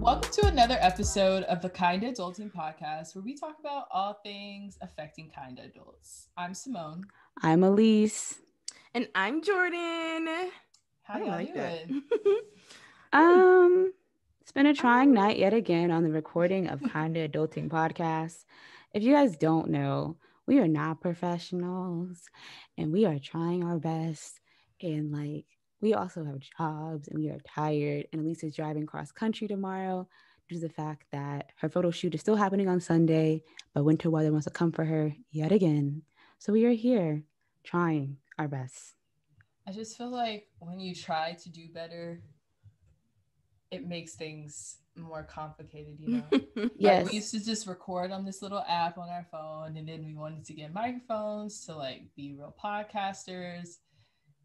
Welcome to another episode of the Kinda Adulting Podcast, where we talk about all things affecting kinda adults. I'm Simone. I'm Elise. And I'm Jordan. How are y'all like doing? um, it's been a trying night yet again on the recording of Kinda Adulting Podcast. If you guys don't know, we are not professionals and we are trying our best and like we also have jobs and we are tired. And Elise is driving cross country tomorrow due to the fact that her photo shoot is still happening on Sunday, but winter weather wants to come for her yet again. So we are here trying our best. I just feel like when you try to do better, it makes things more complicated, you know. yes. Like we used to just record on this little app on our phone, and then we wanted to get microphones to like be real podcasters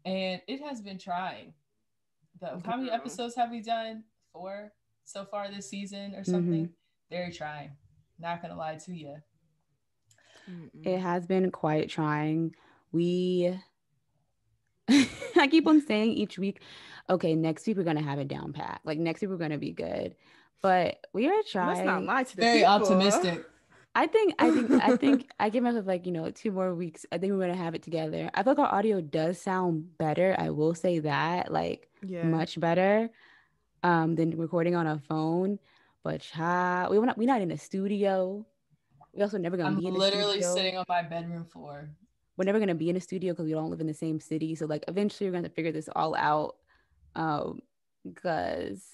and it has been trying. The, how many episodes have we done? Four so far this season or something. Mm-hmm. Very trying. Not gonna lie to you. It has been quite trying. We, I keep on saying each week, okay, next week we're gonna have it down pat. Like next week we're gonna be good. But we are trying. Let's not lie to the Very people. optimistic. I think I think I think I give myself like you know two more weeks. I think we're gonna have it together. I feel like our audio does sound better. I will say that like yeah. much better um than recording on a phone. But child, we not we not in a studio. We also never gonna I'm be in literally sitting on my bedroom floor. We're never gonna be in a studio because we don't live in the same city. So like eventually we're gonna figure this all out. Um, because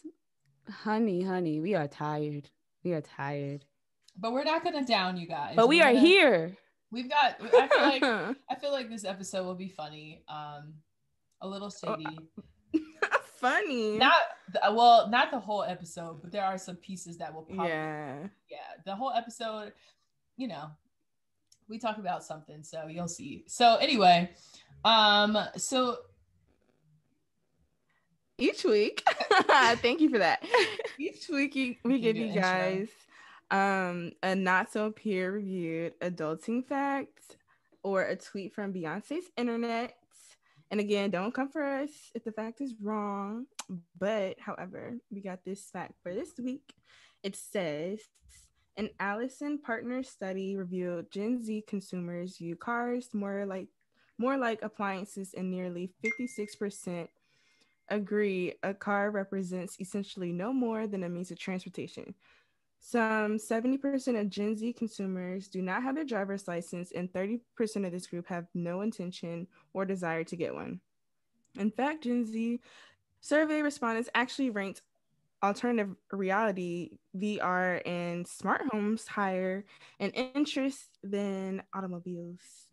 honey, honey, we are tired. We are tired. But we're not gonna down you guys. But we we're are gonna, here. We've got. I feel like I feel like this episode will be funny. Um, a little oh, shady. funny. Not well, not the whole episode, but there are some pieces that will pop. Yeah. Yeah. The whole episode, you know, we talk about something, so you'll see. So anyway, um, so each week, thank you for that. Each week, we give you guys um, a not so peer reviewed adulting fact or a tweet from Beyonce's internet. And again, don't come for us if the fact is wrong. But however, we got this fact for this week. It says an Allison Partners study revealed Gen Z consumers view cars more like more like appliances, and nearly 56% agree a car represents essentially no more than a means of transportation. Some 70% of Gen Z consumers do not have their driver's license, and 30% of this group have no intention or desire to get one. In fact, Gen Z survey respondents actually ranked alternative reality, VR, and smart homes higher in interest than automobiles.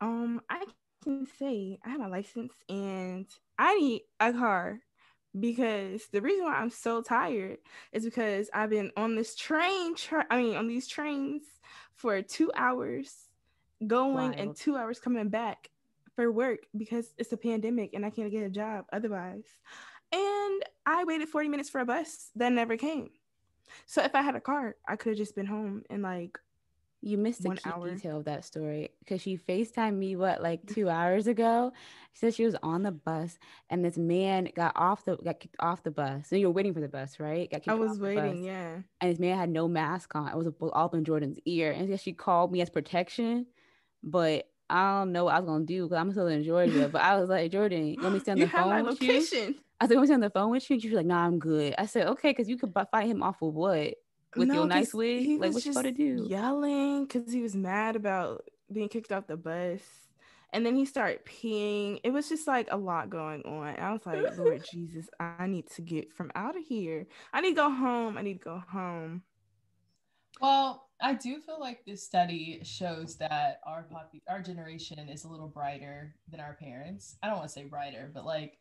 Um, I can say I have a license and I need a car because the reason why I'm so tired is because I've been on this train, tra- I mean, on these trains for two hours going Wild. and two hours coming back for work because it's a pandemic and I can't get a job otherwise. And I waited 40 minutes for a bus that never came. So if I had a car, I could have just been home in like you missed a key hour. detail of that story because she FaceTimed me what like two hours ago. She said she was on the bus and this man got off the got kicked off the bus. So you were waiting for the bus, right? Got I was waiting, yeah. And this man had no mask on. It was all up in Jordan's ear, and she called me as protection, but I don't know what I was gonna do because I'm still in Georgia. But I was like, Jordan, you want me to stay on the phone with location. you? I said, you want me to stay on the phone with you? And she was like, Nah, I'm good. I said, Okay, because you could fight him off of what? With no, your nice wig? Like, what you about to do? Yelling because he was mad about being kicked off the bus. And then he started peeing. It was just like a lot going on. I was like, Lord Jesus, I need to get from out of here. I need to go home. I need to go home. Well, I do feel like this study shows that our pop- our generation is a little brighter than our parents. I don't want to say brighter, but like,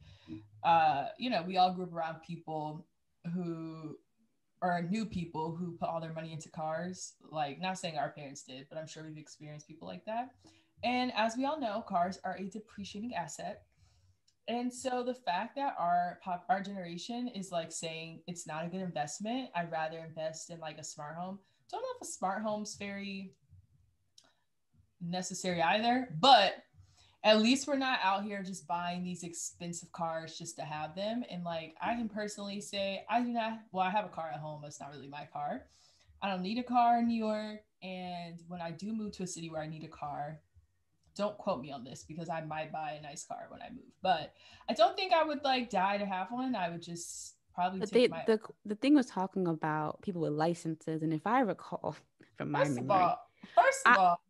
uh, you know, we all grew up around people who or new people who put all their money into cars. Like, not saying our parents did, but I'm sure we've experienced people like that. And as we all know, cars are a depreciating asset. And so the fact that our pop, our generation is like saying it's not a good investment, I'd rather invest in like a smart home. Don't know if a smart home's very necessary either, but at least we're not out here just buying these expensive cars just to have them. And like I can personally say, I do not. Well, I have a car at home, but it's not really my car. I don't need a car in New York. And when I do move to a city where I need a car, don't quote me on this because I might buy a nice car when I move. But I don't think I would like die to have one. I would just probably But take they, my. the the thing was talking about people with licenses, and if I recall from my first memory, of all, first of I- all,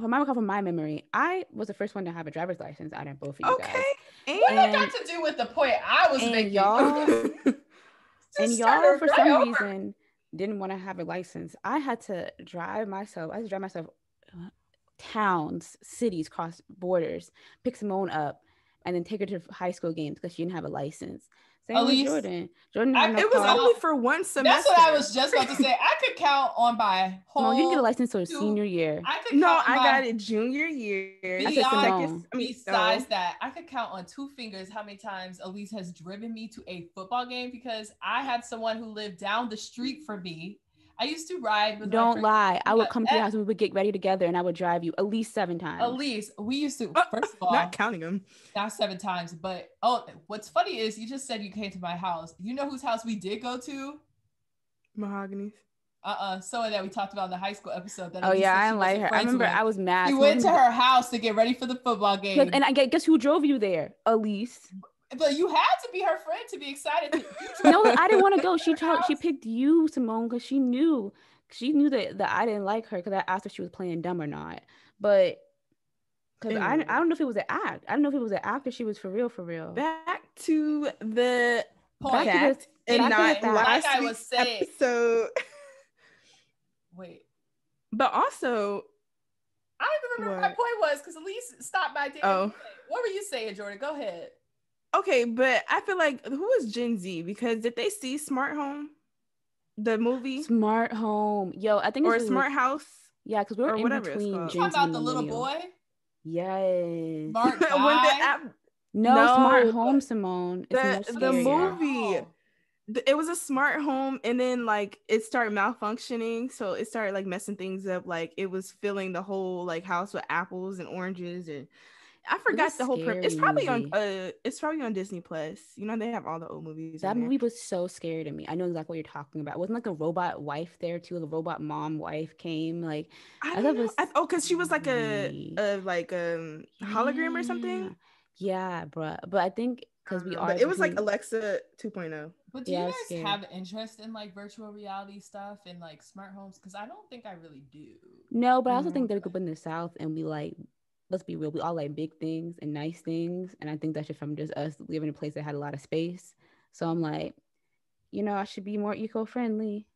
from my from my memory, I was the first one to have a driver's license out of both of you Okay. guys. And, what that got to do with the point I was making? y'all- and y'all for right some over. reason didn't want to have a license i had to drive myself i had to drive myself uh, towns cities cross borders pick simone up and then take her to high school games because she didn't have a license same with Elise, jordan jordan I- no it was car. only for one semester. That's what I was just about to say. I could count on my whole. Simone, you didn't get a license till two- senior year I could No, count I got it junior year. I said Beyond- I mean, Besides so- that, I could count on two fingers how many times Elise has driven me to a football game because I had someone who lived down the street from me. I used to ride with. my don't friend- lie i would come to your house and we would get ready together and i would drive you at least seven times At least we used to Uh, first of all not counting them. not seven times, but oh, what's funny is you just said you came to my house. You know whose house we did go to? Mahogany's. Uh-uh, someone that we talked about in the high school episode. That oh yeah i she didn't like wasn't her i remember with. i was mad We went to her house to get ready for the football game. and i guess who drove you there elise but you had to be her friend to be excited. To, no, I didn't want to go. She her told she picked you, Simone, because she knew she knew that, that I didn't like her because I asked if she was playing dumb or not. But because I, I don't know if it was an act. I don't know if it was an act or she was for real, for real. Back to the Point. Back to this- and back to not the last Like I was saying. episode. Wait, But also, I don't even remember what my point was because Elise stopped by. damn. Oh. What were you saying, Jordan? Go ahead. Okay, but I feel like who is Gen Z? Because did they see Smart Home, the movie, Smart home, yo. I think or it's Smart House? Yeah, because we were or in whatever between. called. Gen Talking Z about the little millennial. boy, Yes. Smart when the app, no, No. smart home, Simone. It's The- more the movie. Oh. it was a smart home, and then like it started malfunctioning, so it started like messing things up. Like it was filling the whole like house with apples and oranges, and I forgot the whole. Prim- it's scary probably on. Uh, it's probably on Disney Plus. You know they have all the old movies. That movie was so scary to me. I know exactly what you're talking about. Wasn't like a robot wife there too? The robot mom wife came. Like I I don't thought it know. was I- oh, because she was like a, a like um hologram or something. Yeah, bruh. But I think because we Uh, are. but it was like Alexa oh. 2.0. But do Yeah, you guys scared. have interest in like virtual reality stuff and like smart homes? Because I don't think I really do. No, but I also think that we could put in the South and we like. Let's be real. We all like big things and nice things, and I think that's just from just us living in a place that had a lot of space. So I'm like, you know, I should be more eco-friendly.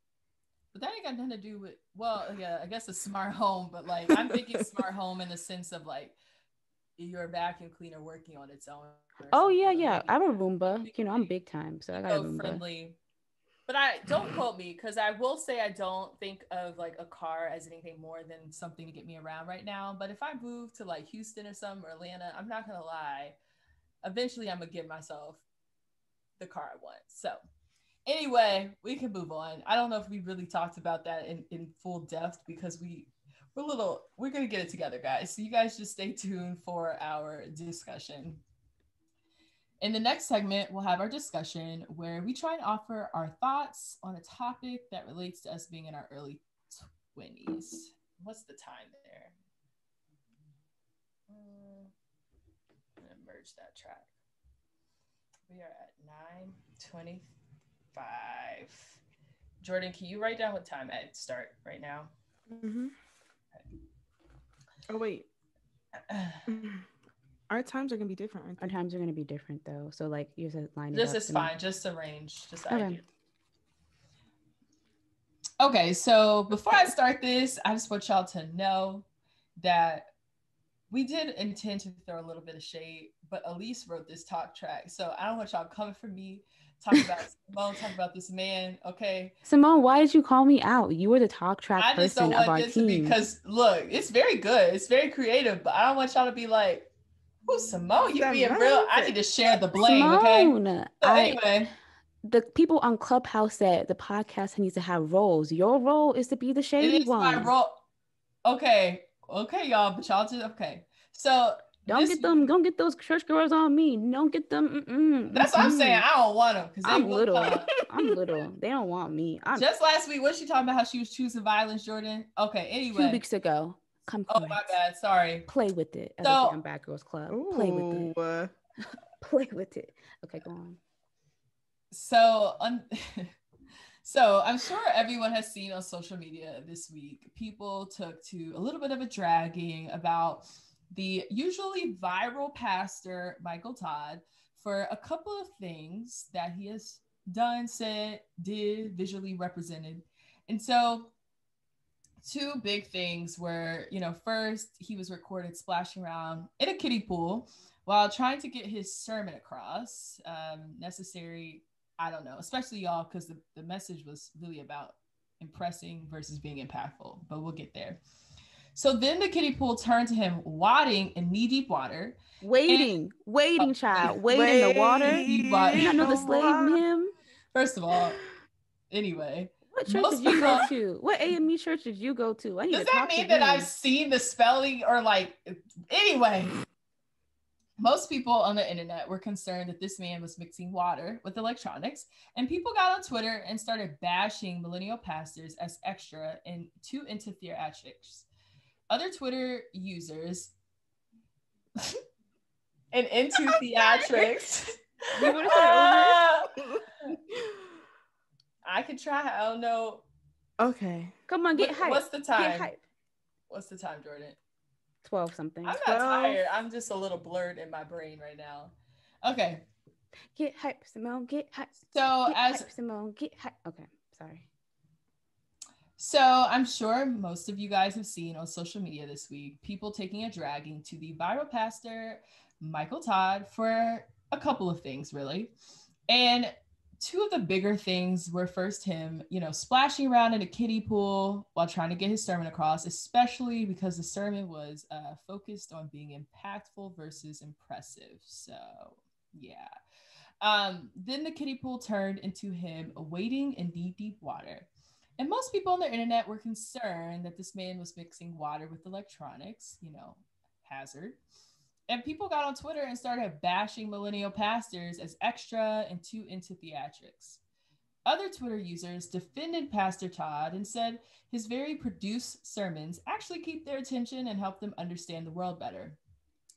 But that ain't got nothing to do with well, yeah, I guess a smart home, but like I'm thinking smart home in the sense of like your vacuum cleaner working on its own. Oh yeah, yeah. I'm a Roomba. You know, I'm big time, so I got a Roomba. eco-friendly. But I don't quote me because I will say I don't think of like a car as anything more than something to get me around right now. But if I move to like Houston or some or Atlanta, I'm not gonna lie. Eventually, I'm gonna give myself the car I want. So anyway, we can move on. I don't know if we really talked about that in, in full depth because we we're a little we're gonna get it together, guys. So you guys just stay tuned for our discussion. In the next segment, we'll have our discussion where we try and offer our thoughts on a topic that relates to us being in our early 20s. What's the time there? Mm, I'm gonna merge that track. We are at 9:25. Jordan, can you write down what time I start right now? Mm-hmm. Oh wait, our times are gonna be different. Aren't Our they? times are gonna be different though. So like you said, line This up is and- fine, just arrange. just Okay. idea. Okay, so before I start this, I just want y'all to know that we did intend to throw a little bit of shade, but Elise wrote this talk track. So I don't want y'all coming for me, talking about Simone, talking about this man. Okay. Simone, why did you call me out? You were the talk track I just don't person of our want this to be team. because look, it's very good, it's very creative, but I don't want y'all to be like, who's Simone? You being real. I need to share the blame, okay? Simone, So I, anyway. the people on Clubhouse said the podcast needs to have roles. Your role is to be the shady one. my role. Okay, okay, y'all, but y'all just okay. So Don't get them. Don't get those church girls on me. Don't get them. Mm-mm, That's mm-mm. what I'm saying. I don't want them because I'm little. I'm little. They don't want me. I'm just last week. Was she talking about how she was choosing violence, Jordan? Okay. Anyway, two weeks ago. Come. Oh my bad. Sorry. Play with it. so, I'm Bad Girls Club. Ooh. Play with it. Play with it. Okay, go on. So, un- so I'm sure everyone has seen on social media this week. People took to a little bit of a dragging about the usually viral pastor Michael Todd for a couple of things that he has done, said, did, visually represented. And so two big things were, you know, first he was recorded splashing around in a kiddie pool while trying to get his sermon across. Um, necessary, I don't know, especially y'all, because the, the message was really about impressing versus being impactful, but we'll get there. So then the kiddie pool turned to him, wading in knee deep water. Waiting, and, waiting, oh, child, waiting in the water. You not know the slave him. First of all, anyway. What church did you go to? What AME church did you go to? I need does to that mean that I've seen the spelling or like anyway? Most people on the internet were concerned that this man was mixing water with electronics, and people got on Twitter and started bashing millennial pastors as extra and too into theatrics other Twitter users and into theatrics. you want to start over? I could try. I don't know. Okay. Come on, get what, hype. What's the time? What's the time, Jordan? 12 something. I'm not tired. I'm just a little blurred in my brain right now. Okay. Get hype, Simone. Get hype. So get as hype, Simone, get hype. Okay, sorry. So I'm sure most of you guys have seen on social media this week people taking a dragging to the viral pastor Michael Todd for a couple of things, really. And two of the bigger things were first him, you know, splashing around in a kiddie pool while trying to get his sermon across, especially because the sermon was uh, focused on being impactful versus impressive. So, yeah. Um, then the kiddie pool turned into him wading in deep, deep water. And most people on the internet were concerned that this man was mixing water with electronics, you know, hazard. And people got on Twitter and started bashing millennial pastors as extra and too into theatrics. Other Twitter users defended Pastor Todd and said his very produced sermons actually keep their attention and help them understand the world better.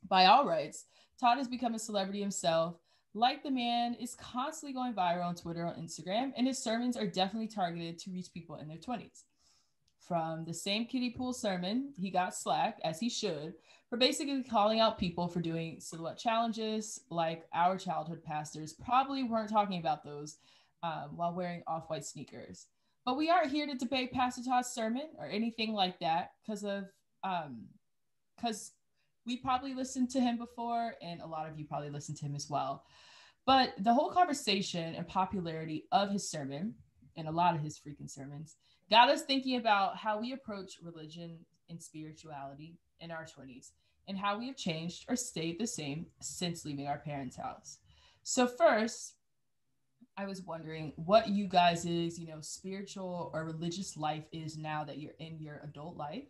By all rights, Todd has become a celebrity himself like the man is constantly going viral on Twitter and Instagram, and his sermons are definitely targeted to reach people in their 20s. From the same kiddie pool sermon, he got slack, as he should, for basically calling out people for doing silhouette challenges, like our childhood pastors probably weren't talking about those um, while wearing off white sneakers. But we aren't here to debate Pastor Todd's sermon or anything like that because of because um, we probably listened to him before, and a lot of you probably listened to him as well. But the whole conversation and popularity of his sermon, and a lot of his freaking sermons, got us thinking about how we approach religion and spirituality in our 20s and how we have changed or stayed the same since leaving our parents' house. So, first, I was wondering what you guys' you know, spiritual or religious life is now that you're in your adult life.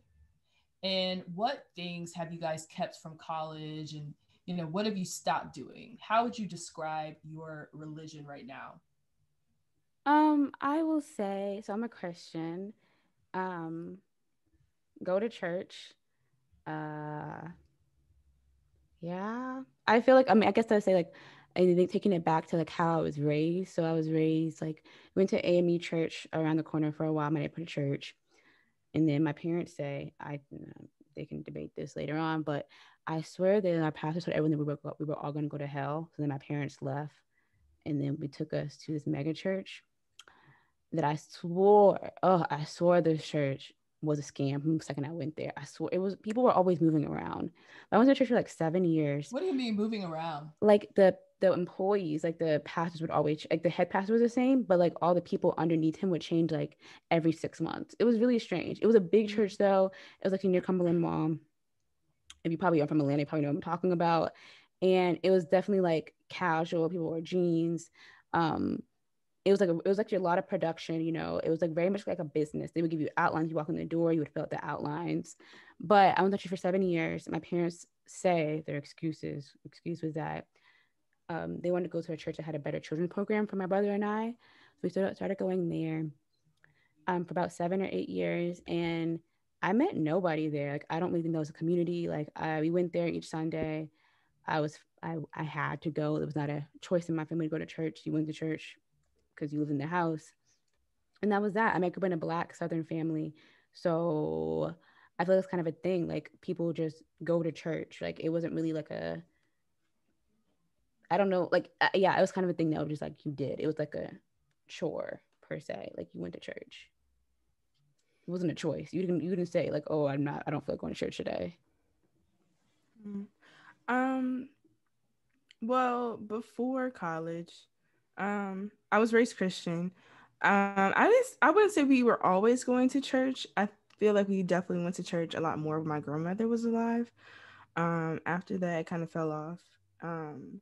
And what things have you guys kept from college? And you know what have you stopped doing? How would you describe your religion right now? Um i will say so i'm a christian. Um go to church. Uh yeah i feel like i mean i guess i'd say like I think taking it back to like how I was raised. So I was raised like went to AME church around the corner for a while, my neighborhood church. And then my parents say, I um, they can debate this later on, but I swear that our pastor told everyone that we were we were all going to go to hell. So then my parents left, and then we took us to this mega church that I swore, oh, I swore this church was a scam from the second I went there. I swore it was people were always moving around. I went to church for like seven years. What do you mean moving around? Like the the employees, like the pastors would always like the head pastor was the same, but like all the people underneath him would change like every six months. It was really strange. It was a big mm-hmm. church though. It was like near Cumberland Mall. If you probably are from Atlanta, you probably know what I'm talking about. And it was definitely like casual. People wore jeans. Um, it was like a, it was actually a lot of production you know it was like very much like a business. They would give you outlines you walk in the door you would fill out the outlines. But i went to church for seven years my parents say their excuses excuse was that um, they wanted to go to a church that had a better children's program for my brother and i. So we started, going there um, for about seven or eight years and i met nobody there. Like i don't really think there was a community. Like I, we went there each sunday. I was I, I had to go. It was not a choice in my family to go to church. You went to church because you live in the house. And that was that. I grew up in a black Southern family. So I feel like it's kind of a thing. Like people just go to church. Like it wasn't really like a, I don't know. Like, uh, yeah, it was kind of a thing that was just like you did. It was like a chore per se. Like you went to church. It wasn't a choice. You didn't, you didn't say like, oh, I'm not, I don't feel like going to church today. Mm. Um, well, before college, um, I was raised Christian. Um, I just I wouldn't say we were always going to church. I feel like we definitely went to church a lot more when my grandmother was alive. Um, after that, it kind of fell off. Um,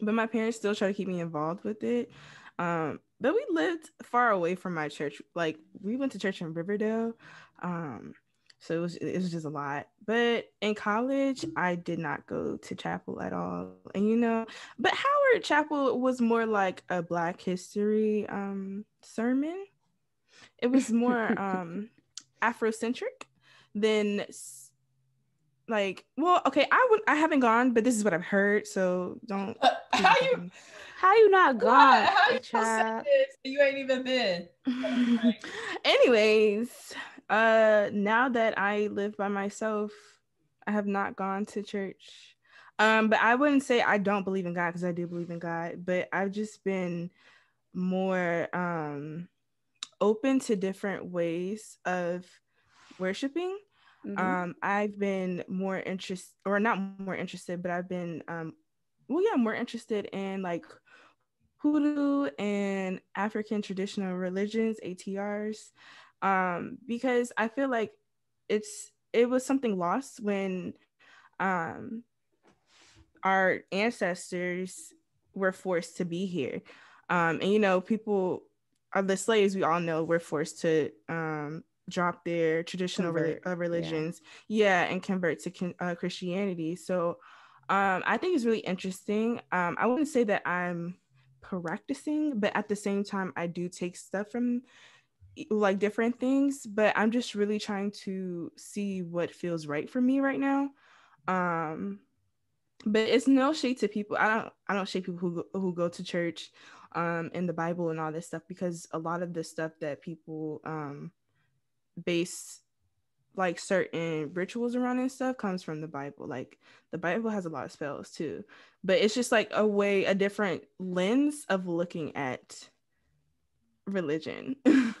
but my parents still try to keep me involved with it. Um, but we lived far away from my church. Like we went to church in Riverdale. Um, so it was it was just a lot but in college i did not go to chapel at all and you know but howard chapel was more like a black history um sermon. It was more um afrocentric than like well okay i would i haven't gone but this is what i've heard so don't uh, how you how you not gone how you, you ain't even been. Anyways uh, now that I live by myself, I have not gone to church. Um, but I wouldn't say I don't believe in God because I do believe in God, but I've just been more um open to different ways of worshiping. Mm-hmm. Um, I've been more interested, or not more interested, but I've been um, well, yeah, more interested in like hoodoo and African traditional religions, ATRs um, because I feel like it's it was something lost when um, our ancestors were forced to be here. Um, and you know, people are the slaves. We all know were forced to um, drop their traditional re- uh, religions, yeah. yeah. and convert to con- uh, Christianity. So um, I think it's really interesting. Um, I wouldn't say that I'm practicing, but at the same time, I do take stuff from like different things, but I'm just really trying to see what feels right for me right now. Um, but it's no shade to people. I don't I don't shade people who go, who go to church um in the Bible and all this stuff because a lot of the stuff that people um base like certain rituals around and stuff comes from the Bible. Like the Bible has a lot of spells too, but it's just like a way, a different lens of looking at religion.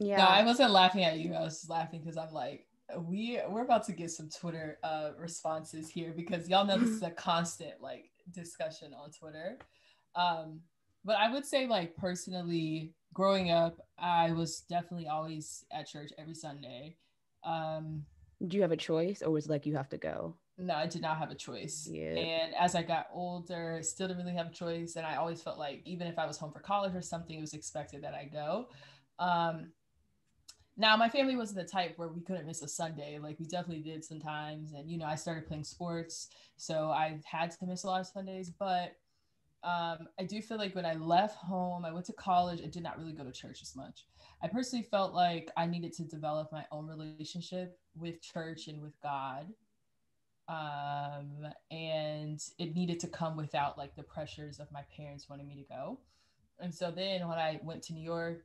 Yeah. No, I wasn't laughing at you. I was laughing because I'm like, we we're about to get some Twitter uh responses here because y'all know this is a constant like discussion on Twitter. Um, but I would say like personally, growing up, I was definitely always at church every Sunday. Um, do you have a choice, or was like you have to go? No, I did not have a choice. Yeah. And as I got older, still didn't really have a choice. And I always felt like even if I was home for college or something, it was expected that I go. Um, now, my family wasn't the type where we couldn't miss a Sunday. Like we definitely did sometimes. And, you know, I started playing sports. So I had to miss a lot of Sundays. But um, I do feel like when I left home, I went to college, I did not really go to church as much. I personally felt like I needed to develop my own relationship with church and with God. Um, and it needed to come without like the pressures of my parents wanting me to go. And so then when I went to New York,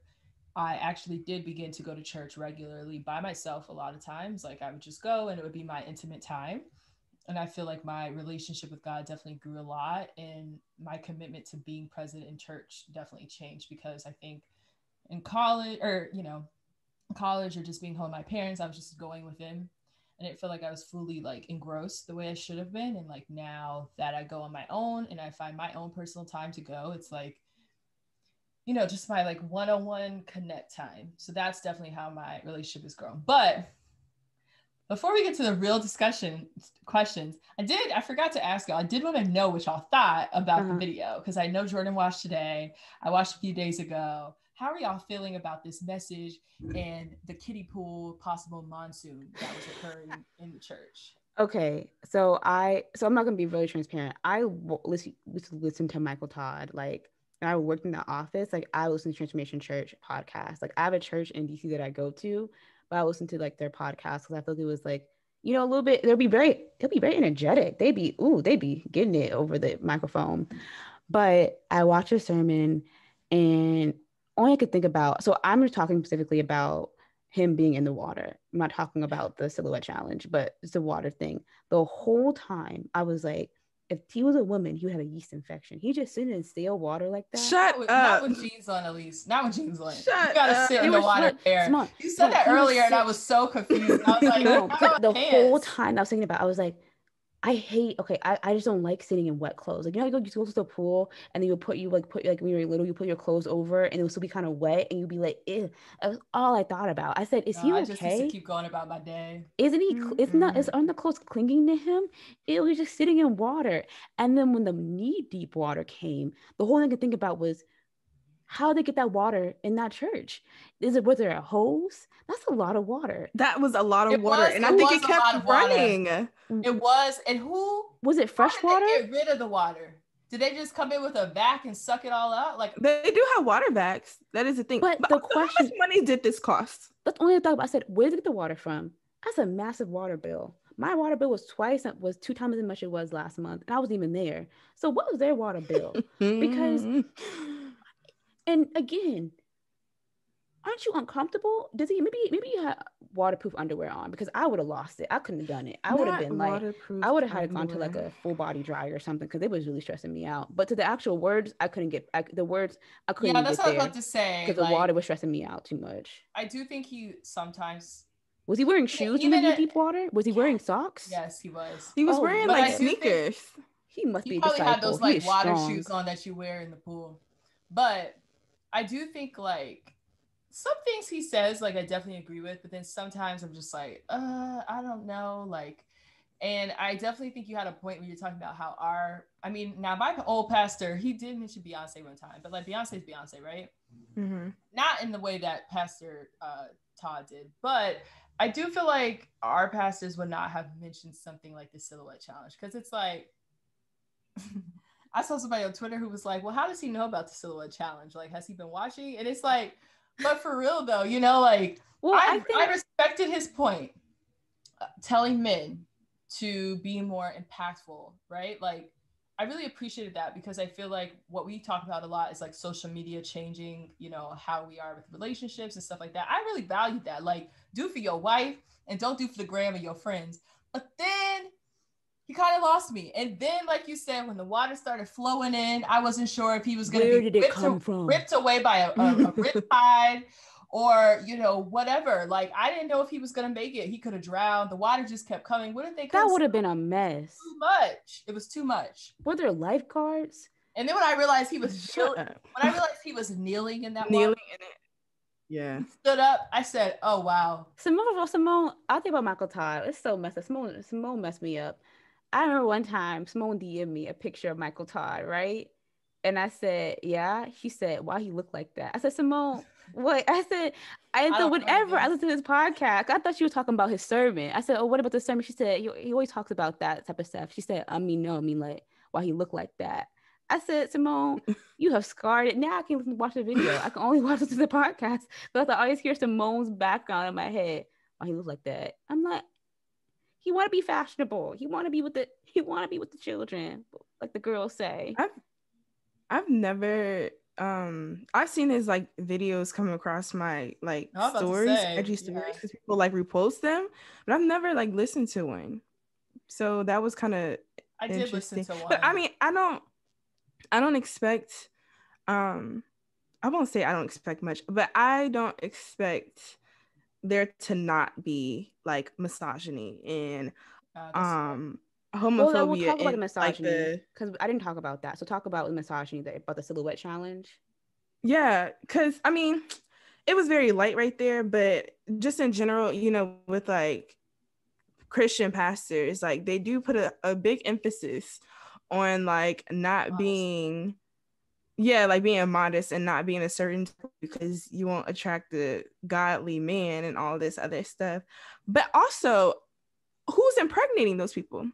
I actually did begin to go to church regularly by myself a lot of times. Like I would just go and it would be my intimate time. And I feel like my relationship with God definitely grew a lot. And my commitment to being present in church definitely changed because I think in college or, you know, college or just being home with my parents, I was just going with them. And it felt like I was fully like engrossed the way I should have been. And like now that I go on my own and I find my own personal time to go, it's like you know, just my like one-on-one connect time. So that's definitely how my relationship has grown. But before we get to the real discussion questions, I did I forgot to ask y'all. I did want to know what y'all thought about uh-huh. the video because I know Jordan watched today. I watched a few days ago. How are y'all feeling about this message and the kiddie pool possible monsoon that was occurring in the church? Okay, so I so I'm not gonna be really transparent. I listen listen to Michael Todd like I worked in the office. Like I listen to Transformation Church podcast. Like I have a church in DC that I go to, but I listen to like their podcast because I felt it was like you know a little bit. They'll be very they'll be very energetic. They'd be ooh they'd be getting it over the microphone. But I watched a sermon and all I could think about. So I'm talking specifically about him being in the water. I'm not talking about the silhouette challenge, but it's the water thing. The whole time I was like, if he was a woman, he would have a yeast infection. He just sitting in stale water like that. Shut not up. Not with jeans on, at least. Not with jeans on. Shut you gotta up. sit in the water there. You said that earlier, and I was so confused. I was like, no, the whole time I was thinking about, I was like, I hate okay, I, I just don't like sitting in wet clothes. Like you know, you go, you go to the pool and then you put you like put like when you're little, you put your clothes over and it will still be kind of wet and you'd be like, Ew. That was all I thought about. I said, Is no, he okay? I just keep going about my day. Isn't he mm-hmm. isn't that is aren't the clothes clinging to him? It was just sitting in water. And then when the knee deep water came, the whole thing I could think about was how they get that water in that church. Is it was there a hose? That's a lot of water. That was a lot of it water, was, and I think it kept running. Mm. It was, and who was it? Fresh water? get rid of the water. Did they just come in with a vac and suck it all out? Like they do have water vacs. That is the thing. But, but the question: How much money did this cost? That's only thought about. I said, where did they get the water from? That's a massive water bill. My water bill was twice was two times as much it was last month, and I wasn't even there. So what was their water bill? because and again, aren't you uncomfortable? Does he maybe maybe you had waterproof underwear on because I would have lost it. I couldn't have done it. I would have been like I would have had gone to like a full body dry or something because it was really stressing me out. But to the actual words, I couldn't get I, the words. I couldn't. Yeah, that's what I was about to say. Because like, the water was stressing me out too much. I do think he sometimes. Was he wearing shoes in the deep water? Was he wearing socks? Yes, he was. He was oh, wearing like sneakers. He must he be. probably had those like water strong. shoes on that you wear in the pool, but I do think like some things he says, like I definitely agree with, but then sometimes I'm just like, uh, I don't know, like, and I definitely think you had a point when you're talking about how our, I mean, now my old pastor, he did mention Beyonce one time, but like Beyonce's Beyonce, right? Mm-hmm. Not in the way that Pastor uh, Todd did, but I do feel like our pastors would not have mentioned something like the silhouette challenge because it's like. I saw somebody on Twitter who was like, "Well, how does he know about the silhouette challenge? Like, has he been watching?" And it's like, but for real though, you know, like, well, I, I, think- I respected his point, uh, telling men to be more impactful, right? Like, I really appreciated that because I feel like what we talk about a lot is like social media changing, you know, how we are with relationships and stuff like that. I really valued that. Like, do for your wife and don't do for the gram of your friends. But then he kind of lost me. And then, like you said, when the water started flowing in, I wasn't sure if he was going to be ripped, to, ripped, away by a, a, a rip tide or, you know, whatever. Like, I didn't know if he was going to make it. He could have drowned. The water just kept coming. What if they? That would have been a mess. Too much. It was too much. Were there lifeguards? And then when I realized he was kneeling, when I realized he was kneeling in that kneeling water, in it. Yeah. Stood up. I said, "Oh wow." Simone, Simone. I think about Michael Todd. It's so messed up. Simone, Simone messed me up. I remember one time Simone DM'd me a picture of Michael Todd, right? And I said, Yeah. She said, Why he look like that? I said, Simone, what? I said, I, I said, whenever I listen to his podcast, I thought she was talking about his sermon. I said, Oh, what about the sermon? She said, he, he always talks about that type of stuff. She said, um, I mean, no, I mean, like, why he look like that. I said, Simone, you have scarred it. Now I can't listen watch the video. I can only watch it to the podcast. But I always hear Simone's background in my head. Why he look like that? I'm like, he want to be fashionable. He want to be with the he want to be with the children, like the girls say. I've I've never um I've seen his like videos come across my like stories, edgy stories, because yeah. people like repost them, but I've never like listened to one. So that was kind of I did listen to one, but I mean I don't I don't expect um I won't say I don't expect much, but I don't expect there to not be like misogyny and uh, um homophobia well, we'll talk about misogyny because like I didn't talk about that. So talk about misogyny that about the silhouette challenge. Yeah, because I mean, it was very light right there, but just in general, you know, with like Christian pastors, like they do put a, a big emphasis on like not being yeah, like being modest and not being a certain because you won't attract the godly man and all this other stuff. But also, who's impregnating those people?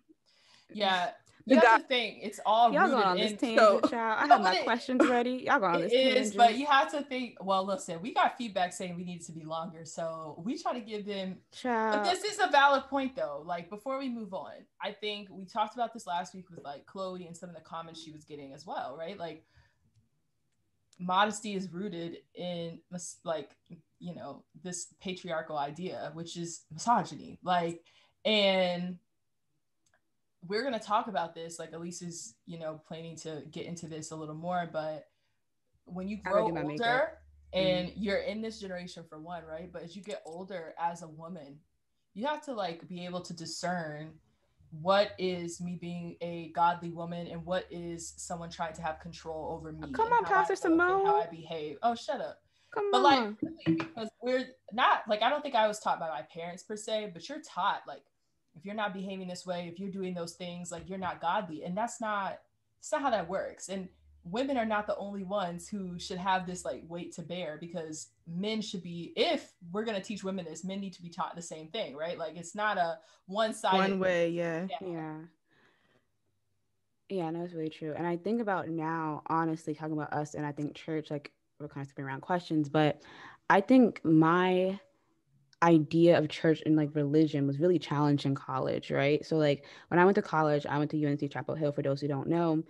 Yeah, you the have to think it's all y'all going on this tangent, so, child. I have my it, questions ready. Y'all going on this it is, but you have to think. Well, listen, we got feedback saying we need to be longer, so we try to give them. Child. But this is a valid point, though. Like before we move on, I think we talked about this last week with like Chloe and some of the comments she was getting as well, right? Like modesty is rooted in like you know this patriarchal idea, which is misogyny, like and we're going to talk about this like elise is you know planning to get into this a little more but when you grow older mm-hmm. and mm-hmm. you're in this generation for one right but as you get older as a woman you have to like be able to discern what is me being a godly woman and what is someone trying to have control over me come on pastor simone how i behave oh shut up Come but on. like because we're not like I don't think I was taught by my parents per se, but you're taught like if you're not behaving this way, if you're doing those things, like you're not godly. And that's not that's not how that works. And women are not the only ones who should have this like weight to bear because men should be if we're going to teach women this men need to be taught the same thing right like it's not a one side one way yeah yeah yeah Yeah, no it's really true and i think about now honestly talking about us and i think church like we're kind of skipping around questions but i think my idea of church and like religion was really challenged in college, right? So like when I went to college, I went to UNC Chapel Hill. For those who don't know,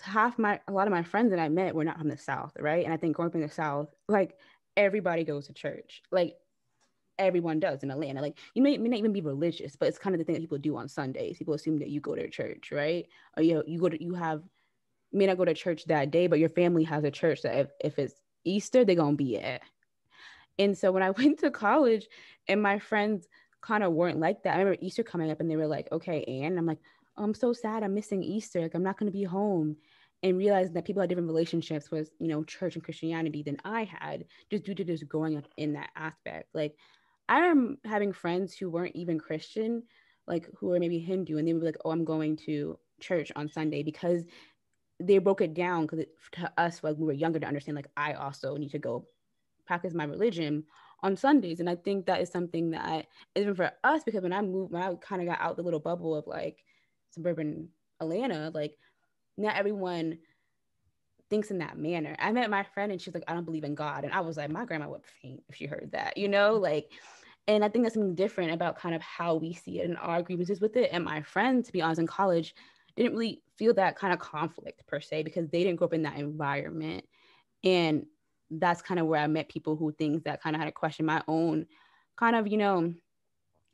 half my a lot of my friends that I met were not from the South, right? And I think growing up in the South, like everybody goes to church, like everyone does in Atlanta. Like you may, may not even be religious, but it's kind of the thing that people do on Sundays. People assume that you go to church, right? Or you you go to you have may not go to church that day, but your family has a church that if, if it's Easter, they're gonna be at. And so when I went to college and my friends kind of weren't like that, I remember Easter coming up and they were like, okay, and I'm like, I'm so sad. I'm missing Easter. Like, I'm not going to be home. And realizing that people had different relationships with, you know, church and Christianity than I had just due to just growing up in that aspect. Like, I am having friends who weren't even Christian, like who were maybe Hindu, and they would be like, oh, I'm going to church on Sunday because they broke it down because to us, like we were younger to understand, like, I also need to go practice my religion on Sundays. And I think that is something that even for us, because when I moved, when I kind of got out the little bubble of like suburban Atlanta, like not everyone thinks in that manner. I met my friend and she's like, I don't believe in God. And I was like, my grandma would faint if she heard that, you know, like, and I think that's something different about kind of how we see it and our grievances with it. And my friend, to be honest, in college, didn't really feel that kind of conflict per se because they didn't grow up in that environment. And that's kind of where I met people who things that kind of had to question my own kind of, you know,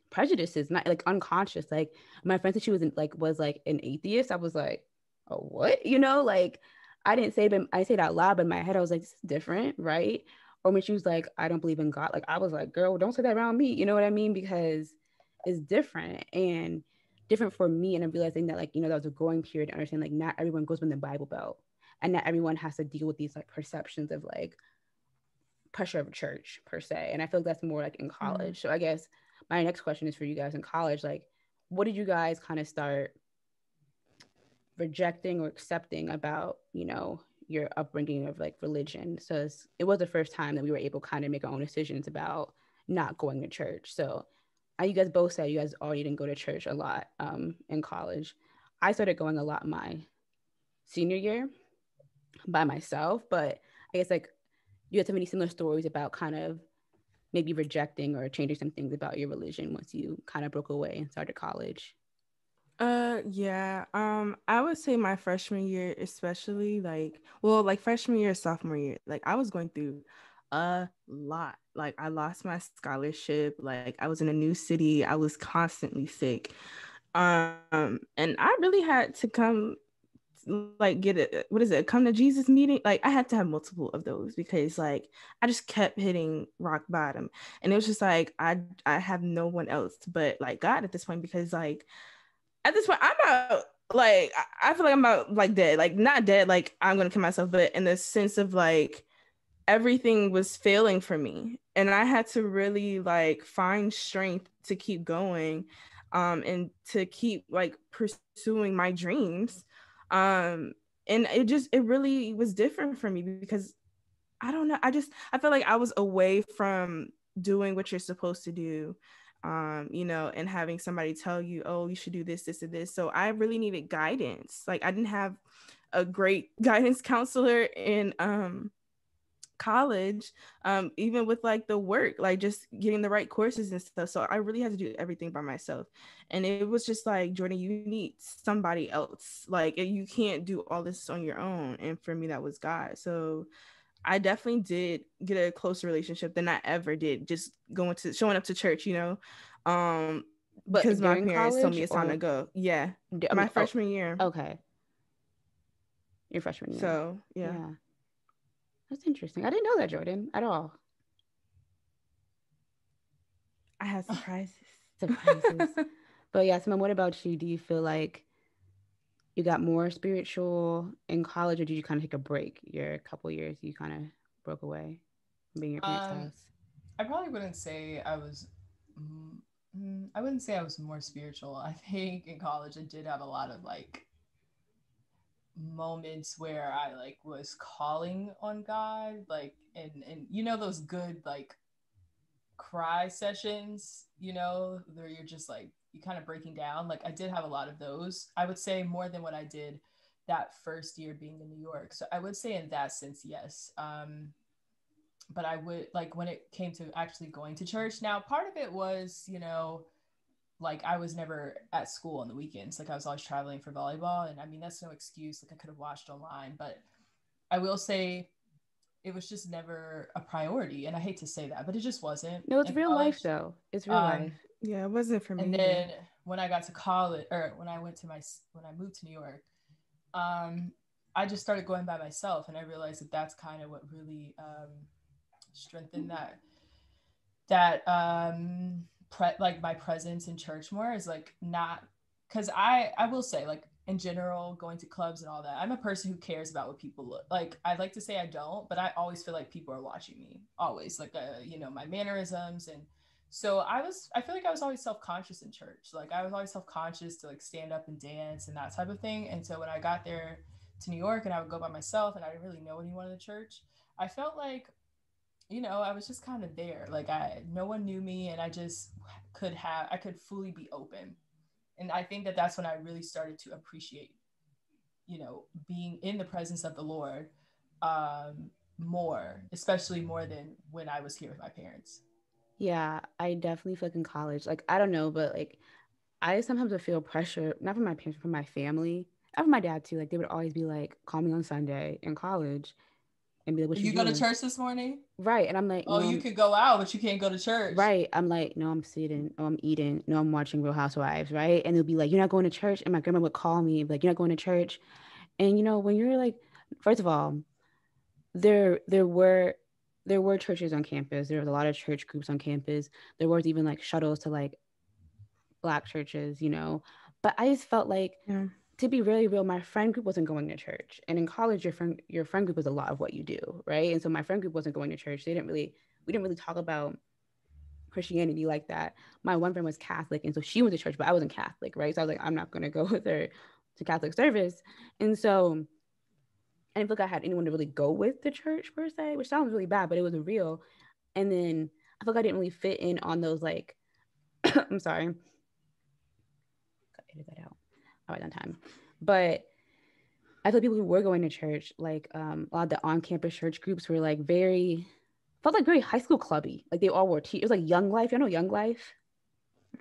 prejudices, not like unconscious. Like my friend said she was like was like an atheist. I was like, oh what? You know, like I didn't say but I said out loud, but in my head I was like, this is different, right? Or when she was like, I don't believe in God, like I was like, girl, don't say that around me. You know what I mean? Because it's different and different for me. And I'm realizing that like, you know, that was a growing period to understand like not everyone goes with the Bible Belt. And not everyone has to deal with these like perceptions of like, pressure of a church per se. And I feel like that's more like in mm-hmm. college. Mm-hmm. So I guess my next question is for you guys in college. Like, what did you guys kind of start rejecting or accepting about, you know, your upbringing of like religion? So it was the first time that we were able kind of make our own decisions about not going to church. So you guys both said you guys already didn't go to church a lot um, in college. I started going a lot my senior year by myself, but I guess like you had so many similar stories about kind of maybe rejecting or changing some things about your religion once you kind of broke away and started college? Uh yeah um i would say my freshman year especially like well like freshman year sophomore year like i was going through a lot like i lost my scholarship like i was in a new city i was constantly sick. Um and i really had to come like get it what is it come to jesus meeting? Like i had to have multiple of those because like i just kept hitting rock bottom. And it was just like i i have no one else but like god at this point because like at this point i'm out like i feel like i'm about like dead like not dead like i'm gonna kill myself but in the sense of like everything was failing for me. And i had to really like find strength to keep going um, and to keep like pursuing my dreams. Um, and it just it really was different for me because I don't know. I just I felt like I was away from doing what you're supposed to do um you know and having somebody tell you oh you should do this this and this so i really needed guidance like i didn't have a great guidance counselor in um college um even with like the work like just getting the right courses and stuff. So i really had to do everything by myself. And it was just like jordan you need somebody else. Like you can't do all this on your own. And for me that was god. So i definitely did get a closer relationship than i ever did just going to showing up to church you know? Um but because my parents told me it's time to go. Yeah. My oh, freshman year. okay. Your freshman year. So yeah. yeah that's interesting. I didn't know that, Jordan, at all. I have surprises. surprises. but yeah, Simone, what about you? Do you feel like you got more spiritual in college, or did you kind of take a break? Your couple years, you kind of broke away from being your parents' um, house. I probably wouldn't say I was. Mm, I wouldn't say I was more spiritual. I think in college I did have a lot of like moments where I like was calling on God, like and and you know those good like cry sessions, you know, where you're just like you kind of breaking down. Like I did have a lot of those. I would say more than what I did that first year being in New York. So I would say in that sense, yes. Um, but I would like when it came to actually going to church. Now, part of it was, you know, like I was never at school on the weekends. Like I was always traveling for volleyball. And I mean, that's no excuse. Like I could have watched online, but I will say it was just never a priority. And I hate to say that, but it just wasn't. No, it's real college. life though. It's real um, life. Yeah, it wasn't for me. And then when I got to college or when I went to my, when I moved to New York, um, I just started going by myself and I realized that that's kind of what really um, strengthened that, that, um, pre- like my presence in church more is like not because I I will say like in general going to clubs and all that I'm a person who cares about what people look like I'd like to say I don't but I always feel like people are watching me always like uh, you know my mannerisms and so I was I feel like I was always self-conscious in church like I was always self-conscious to like stand up and dance and that type of thing and so when I got there to New York and I would go by myself and I didn't really know anyone in the church I felt like you know, I was just kind of there. Like I no one knew me and I just could have I could fully be open. And I think that that's when I really started to appreciate you know, being in the presence of the Lord um more, especially more than when I was here with my parents. Yeah, I definitely feel like in college, like I don't know, but like I sometimes would feel pressure, not from my parents, from my family, not from my dad too. Like they would always be like, call me on Sunday in college and be like, "What you, you go to church this morning?" Right, and I'm like, "Oh, no, you could go out, but you can't go to church." Right, I'm like, "No, I'm sitting. No, I'm eating. No, I'm watching Real Housewives." Right, and they'll be like, "You're not going to church," and my grandma would call me like, "You're not going to church," and you know, when you're like, first of all, there there were there were churches on campus. There was a lot of church groups on campus. There was even like shuttles to like black churches, you know. But I just felt like yeah to be really real, my friend group wasn't going to church. And in college, your friend your friend group was a lot of what you do, right? And so my friend group wasn't going to church. They didn't really we didn't really talk about Christianity like that. My one friend was Catholic, and so she went to church, but I wasn't Catholic, right? So I was like, I'm not gonna go with her to Catholic service. And so I didn't feel like I had anyone to really go with the church per se, which sounds really bad, but it was real. And then I felt like I didn't really fit in on those like I'm sorry. Edit that out right on time. But I feel people who were going to church, like um, a lot of the on-campus church groups were like very felt like very high school clubby. Like they all wore t. It was like Young Life. You know Young Life.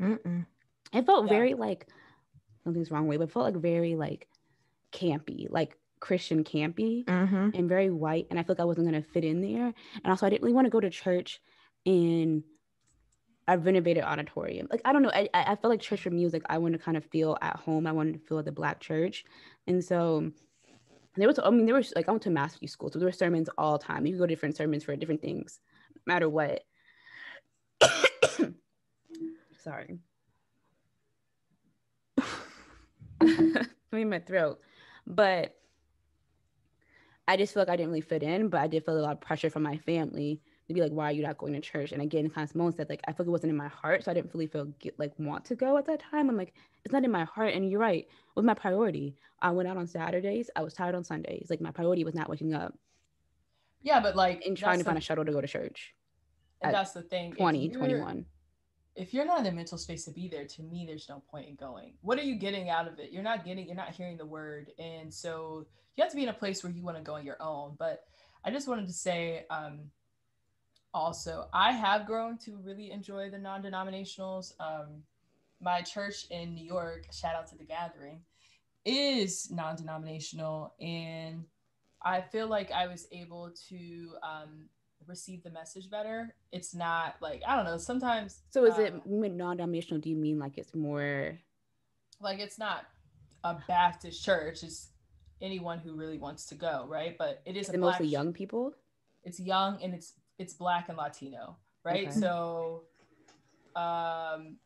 Mm-mm. It felt yeah. very like something's wrong way, but felt like very like campy, like Christian campy, mm-hmm. and very white. And I feel like I wasn't gonna fit in there. And also, I didn't really want to go to church and a renovated auditorium. Like I don't know, I I felt like church for music. I wanted to kind of feel at home. I wanted to feel at the black church, and so there was. I mean, there was like I went to Massey school, so there were sermons all the time. You could go to different sermons for different things, no matter what. Sorry. in my throat, but I just feel like I didn't really fit in. But I did feel a lot of pressure from my family to be like, why are you not going to church? And again, kind of Simone said, like, I feel like it wasn't in my heart. So I didn't really feel like want to go at that time. I'm like, it's not in my heart. And you're right. With my priority. I went out on Saturdays. I was tired on Sundays. Like my priority was not waking up. Yeah, but like and trying to find a shuttle to go to church. And that's the thing. 20, 21. If you're not in the mental space to be there, to me, there's no point in going. What are you getting out of it? You're not getting, you're not hearing the word. And so you have to be in a place where you want to go on your own. But I just wanted to say, um, also. I have grown to really enjoy the non denominationals. Um, my church in New York, shout out to the gathering, is non denominational. And I feel like I was able to um, receive the message better. It's not like, I don't know, sometimes. So is it um, non denominational? Do you mean like it's more. Like it's not a Baptist church, it's anyone who really wants to go, right? But it is, is it mostly young people. It's young and it's it's black and Latino, right? Okay. So um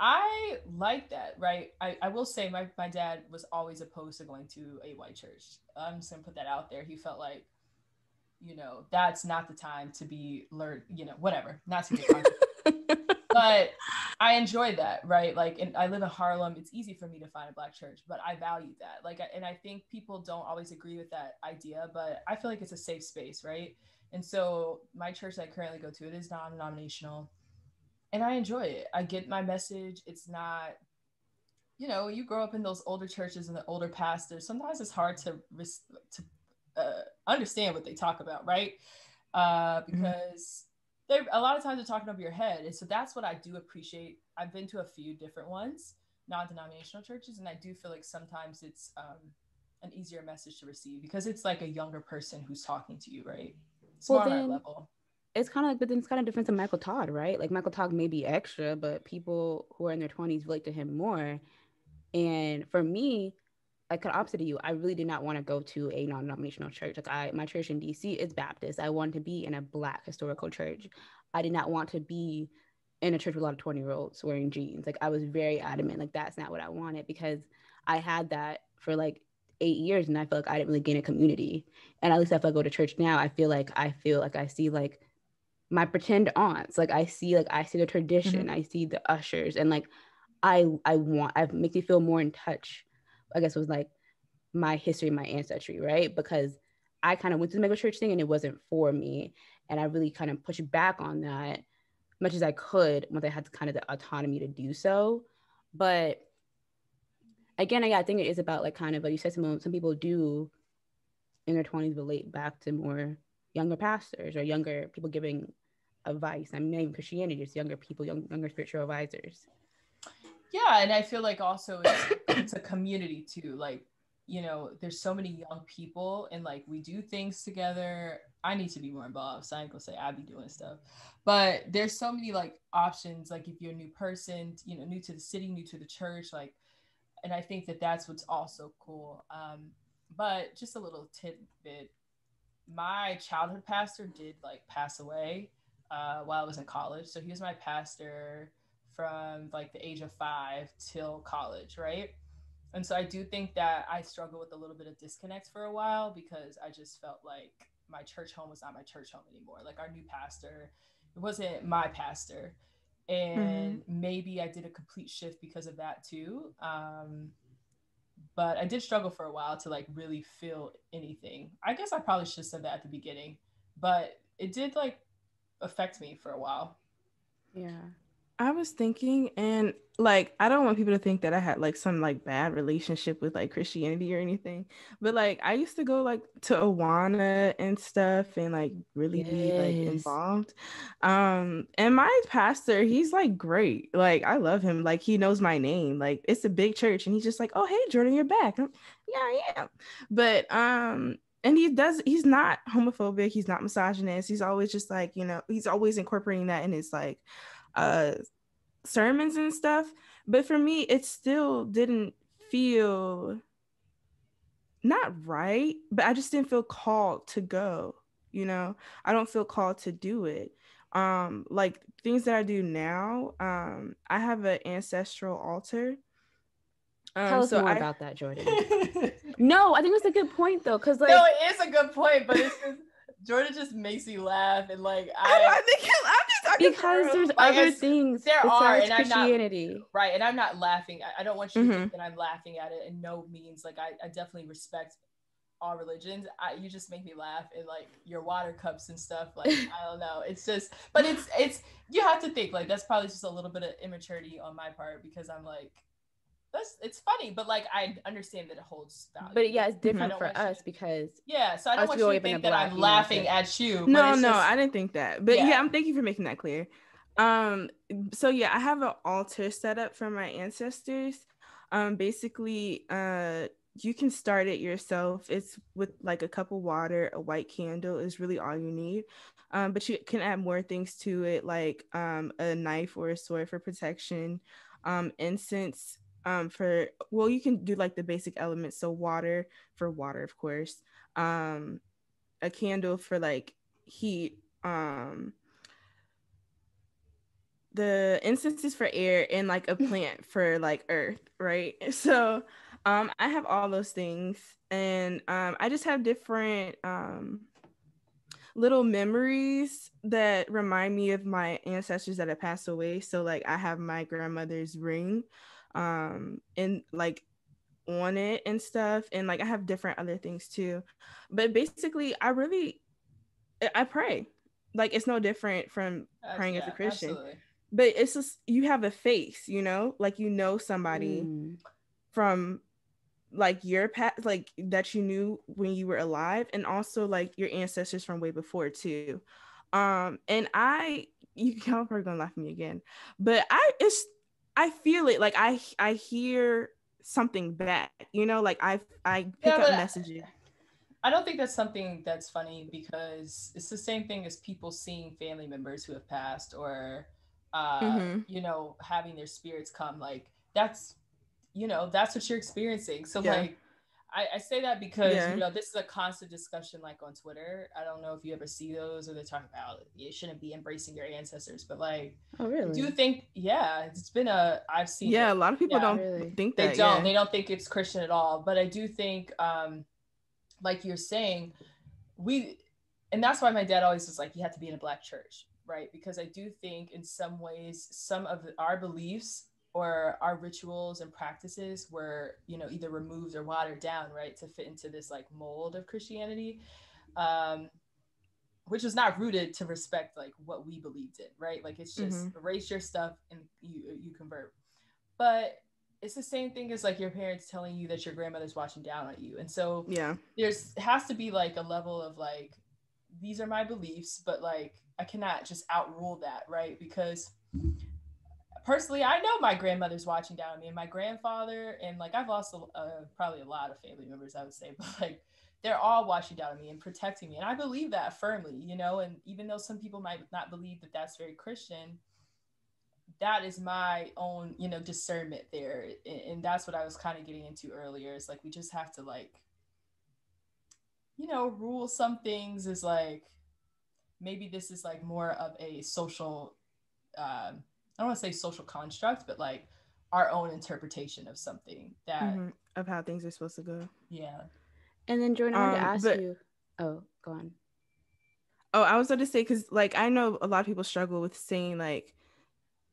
I like that, right? I, I will say my, my dad was always opposed to going to a white church. I'm just gonna put that out there. He felt like, you know, that's not the time to be learned, you know, whatever, not to get but I enjoyed that, right? Like, and I live in Harlem. It's easy for me to find a black church, but I value that. Like, and I think people don't always agree with that idea, but I feel like it's a safe space, right? And so my church that I currently go to, it is non-denominational. And I enjoy it. I get my message. It's not, you know, you grow up in those older churches and the older pastors. Sometimes it's hard to to uh, understand what they talk about, right? Uh, mm-hmm. because mm-hmm. they a lot of times they're talking over your head, and so that's what I do appreciate. I've been to a few different ones, non-denominational churches, and I do feel like sometimes it's um, an easier message to receive because it's like a younger person who's talking to you, right? Well, then, level. It's kind of like, but then it's kind of different to Michael Todd, right? Like Michael Todd may be extra, but people who are in their 20s relate to him more. And for me, like opposite of you, I really did not want to go to a non-denominational church. Like I, my church in DC is Baptist. I wanted to be in a Black historical church. I did not want to be in a church with a lot of 20 year olds wearing jeans. Like I was very adamant, like that's not what I wanted because I had that for like eight years and I feel like I didn't really gain a community. And at least if I go to church now, I feel like I feel like I see like my pretend aunts. Like I see like I see the tradition, mm-hmm. I see the ushers, and like I I want I make me feel more in touch. I guess it was like my history, my ancestry, right? Because I kind of went to the mega church thing and it wasn't for me. And I really kind of pushed back on that much as I could once I had kind of the autonomy to do so. But again, yeah, I think it is about like kind of like you said, some some people do in their twenties relate back to more younger pastors or younger people giving advice. I mean, even Christianity, just younger people, young, younger spiritual advisors. Yeah, and I feel like also it's, it's a community too. Like, you know, there's so many young people, and like we do things together. I need to be more involved. So I ain't gonna say I be doing stuff, but there's so many like options. Like if you're a new person, you know, new to the city, new to the church, like and I think that that's what's also cool. Um, but just a little tidbit: my childhood pastor did like pass away uh, while I was in college, so he was my pastor from like the age of five till college, right? And so I do think that I struggled with a little bit of disconnect for a while because I just felt like my church home was not my church home anymore. Like our new pastor, it wasn't my pastor and mm-hmm. maybe I did a complete shift because of that too. Um, but I did struggle for a while to like really feel anything. I guess I probably should have said that at the beginning, but it did like affect me for a while. Yeah. I was thinking, and like, I don't want people to think that I had like some like bad relationship with like Christianity or anything, but like, I used to go like to Awana and stuff and like really yes. be like involved. Um, and my pastor, he's like great. Like, I love him. Like, he knows my name. Like, it's a big church, and he's just like, oh, hey, Jordan, you're back. Yeah, I am. But, um, and he does he's not homophobic he's not misogynist he's always just like you know he's always incorporating that in his like uh sermons and stuff but for me it still didn't feel not right but i just didn't feel called to go you know? I don't feel called to do it. Um like things that i do now um i have an ancestral altar. Um, Tell us so more I, about that, Jordan. no, I think it's a good point though, because like no, it is a good point, but it's just, Jordan just makes me laugh and like I, I think I'm just talking because there's like, other things there are and Christianity. I'm not, right and I'm not laughing. I, I don't want you mm-hmm. to think that I'm laughing at it in no means. Like I, I definitely respect all religions. I, you just make me laugh and like your water cups and stuff. Like I don't know. It's just but it's it's you have to think like that's probably just a little bit of immaturity on my part because I'm like that's it's funny, but like I understand that it holds value. But yeah, it's different for us to, because yeah. So I don't want you to think that I'm laughing at you. No, no, just, I didn't think that. But yeah. yeah, I'm thank you for making that clear. Um, so yeah, I have an altar set up for my ancestors. Um, basically, uh, you can start it yourself. It's with like a cup of water, a white candle is really all you need. Um, but you can add more things to it, like um, a knife or a sword for protection, um, incense um for well you can do like the basic elements. So water for water of course um a candle for like heat um the incense is for air and like a plant for like earth right? So um i have all those things and um i just have different um little memories that remind me of my ancestors that have passed away. So like i have my grandmother's ring um and like on it and stuff and like i have different other things too. But basically i really i pray. Like it's no different from uh, praying yeah, as a christian. absolutely. but it's just you have a face you know? Like you know somebody mm. from like your past like that you knew when you were alive and also like your ancestors from way before too. Um and i you y'all are probably gonna laugh at me again but i it's I feel it. Like I I hear something back. You know, like I I pick yeah, up messages. I don't think that's something that's funny because it's the same thing as people seeing family members who have passed or uh mm-hmm. you know having their spirits come like that's you know that's what you're experiencing so yeah. like I, I say that because yeah. you know this is a constant discussion like on Twitter. I don't know if you ever see those or they talk about you shouldn't be embracing your ancestors, but like, oh really? Do you think? Yeah, it's been a I've seen. Yeah, it. a lot of people yeah, don't really. think that. They don't. Yeah. They don't think it's Christian at all. But I do think, um, like you're saying, we, and that's why my dad always was like, you have to be in a black church, right? Because I do think in some ways, some of our beliefs or our rituals and practices were you know either removed or watered down right to fit into this like mold of christianity um which was not rooted to respect like what we believed in right? Like it's just mm-hmm. erase your stuff and you you convert. But it's the same thing as like your parents telling you that your grandmother's watching down on you. And so yeah. there's has to be like a level of like these are my beliefs but like i cannot just outrule that right? Because personally, I know my grandmother's watching down on me and my grandfather, and like I've lost a, uh, probably a lot of family members, I would say, but like they're all watching down on me and protecting me. And I believe that firmly, you know, and even though some people might not believe that that's very Christian, that is my own, you know, discernment there. And, and that's what I was kind of getting into earlier. It's like we just have to like, you know, rule some things is like maybe this is like more of a social um, I don't want to say social construct, but like our own interpretation of something that mm-hmm. of how things are supposed to go. Yeah. And then Jordan, I wanted um, to ask but, you. Oh, go on. Oh, I was going to say because like I know a lot of people struggle with saying like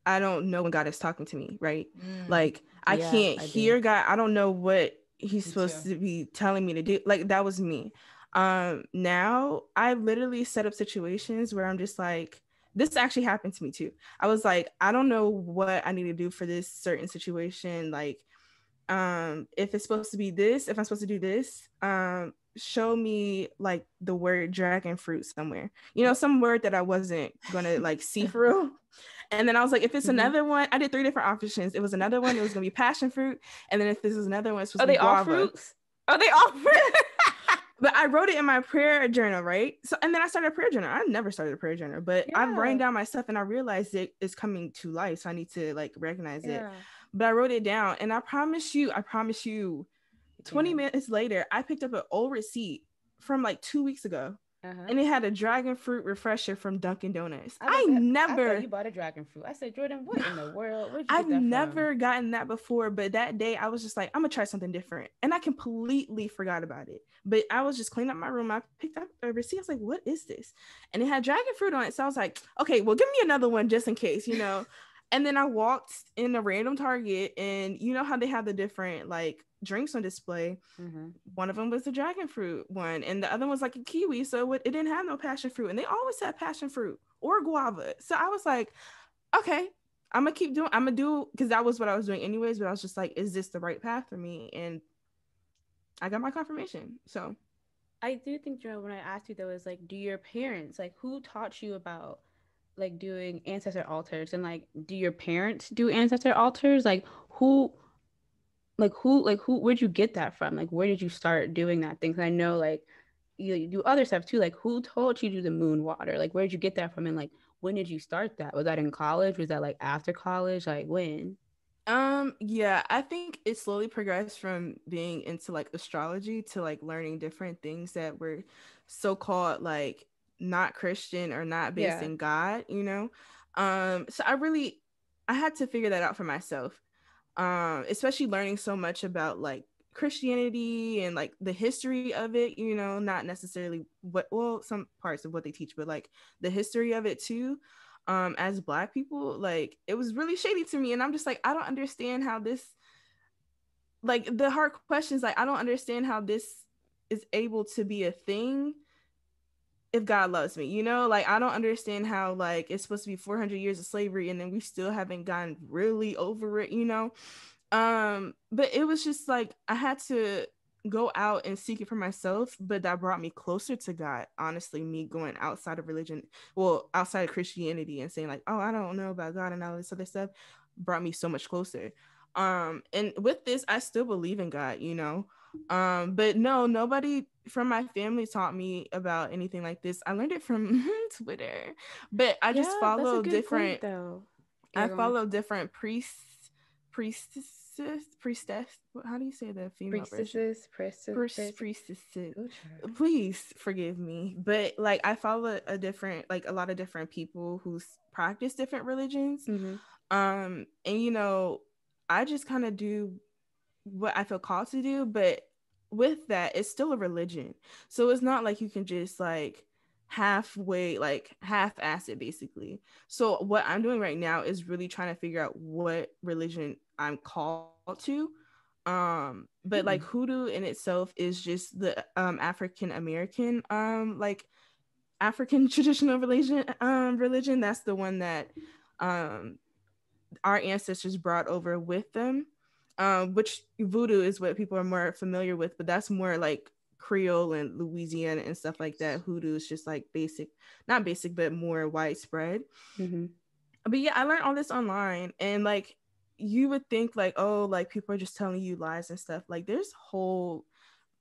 I don't know when God is talking to me, right? Mm. Like I yeah, can't I hear do. God. I don't know what He's me supposed too. to be telling me to do. Like that was me. Um, now I literally set up situations where I'm just like, this actually happened to me too. I was like, I don't know what I need to do for this certain situation. Like, um, if it's supposed to be this, if I'm supposed to do this, um, show me like the word dragon fruit somewhere. You know, some word that I wasn't gonna like see for real. And then I was like, if it's mm-hmm. another one, I did three different options. It was another one, it was gonna be passion fruit. And then if this is another one, it's supposed Are to be they guava. all fruits? Are they all fruit? but I wrote it in my prayer journal, right? So and then I started a prayer journal. I never started a prayer journal, but yeah. I've written down my stuff and I realized it is coming to life. So I need to like recognize yeah. it. But I wrote it down and I promise you, I promise you, 20 yeah. minutes later, I picked up an old receipt from like two weeks ago. Uh-huh. and it had a dragon fruit refresher from Dunkin' Donuts. I, I never. I you bought a dragon fruit. I said, Jordan, what in the world? I've never from? gotten that before, but that day I was just like, I'm gonna try something different, and I completely forgot about it. But I was just cleaning up my room. I picked up a receipt. I was like, what is this? And it had dragon fruit on it. So I was like, okay, well, give me another one just in case, you know. and then I walked in a random Target, and you know how they have the different like drinks on display. Mm-hmm. One of them was the dragon fruit one, and the other one was like a kiwi. So it, it didn't have no passion fruit, and they always had passion fruit or guava. So I was like, okay, I'm gonna keep doing. I'm gonna do because that was what I was doing anyways. But I was just like, is this the right path for me? And I got my confirmation. So I do think, Joe, when I asked you though, is like, do your parents like who taught you about like doing ancestor altars and like do your parents do ancestor altars? Like who like who like who where'd you get that from? Like where did you start doing that thing? Cause i know like you, you, do other stuff too like who told you to do the moon water? Like where did you get that from? And like when did you start that? Was that in college? Was that like after college? Like when? Um yeah i think it slowly progressed from being into like astrology to like learning different things that were so-called like not christian or not based yeah. in god you know? Um so i really i had to figure that out for myself um especially learning so much about like christianity and like the history of it you know not necessarily what well some parts of what they teach but like the history of it too um as black people like it was really shady to me and i'm just like i don't understand how this like the hard questions like i don't understand how this is able to be a thing if God loves me, you know, like I don't understand how like it's supposed to be 400 years of slavery and then we still haven't gotten really over it, you know. Um, but it was just like I had to go out and seek it for myself, but that brought me closer to God. Honestly, me going outside of religion, well, outside of Christianity and saying like, "Oh, I don't know about God and all this other stuff," brought me so much closer. Um, and with this, I still believe in God, you know. Um, but no, nobody from my family taught me about anything like this. I learned it from Twitter, but I just yeah, follow different. Point, though. I follow different priests, priestesses, priestess. How do you say the female priestesses? Priestesses. priestesses. Please forgive me, but like I follow a different, like a lot of different people who practice different religions. Mm-hmm. Um, and you know, I just kind of do what I feel called to do, but with that, it's still a religion. So it's not like you can just like halfway, like half ass it basically. So what I'm doing right now is really trying to figure out what religion I'm called to. Um, but mm-hmm. like hoodoo in itself is just the um African American um like African traditional religion um religion. That's the one that um our ancestors brought over with them um, which voodoo is what people are more familiar with, but that's more like Creole and Louisiana and stuff like that. Hoodoo is just like basic, not basic, but more widespread. Mm-hmm. But yeah, I learned all this online, and like you would think like, oh, like people are just telling you lies and stuff. Like there's whole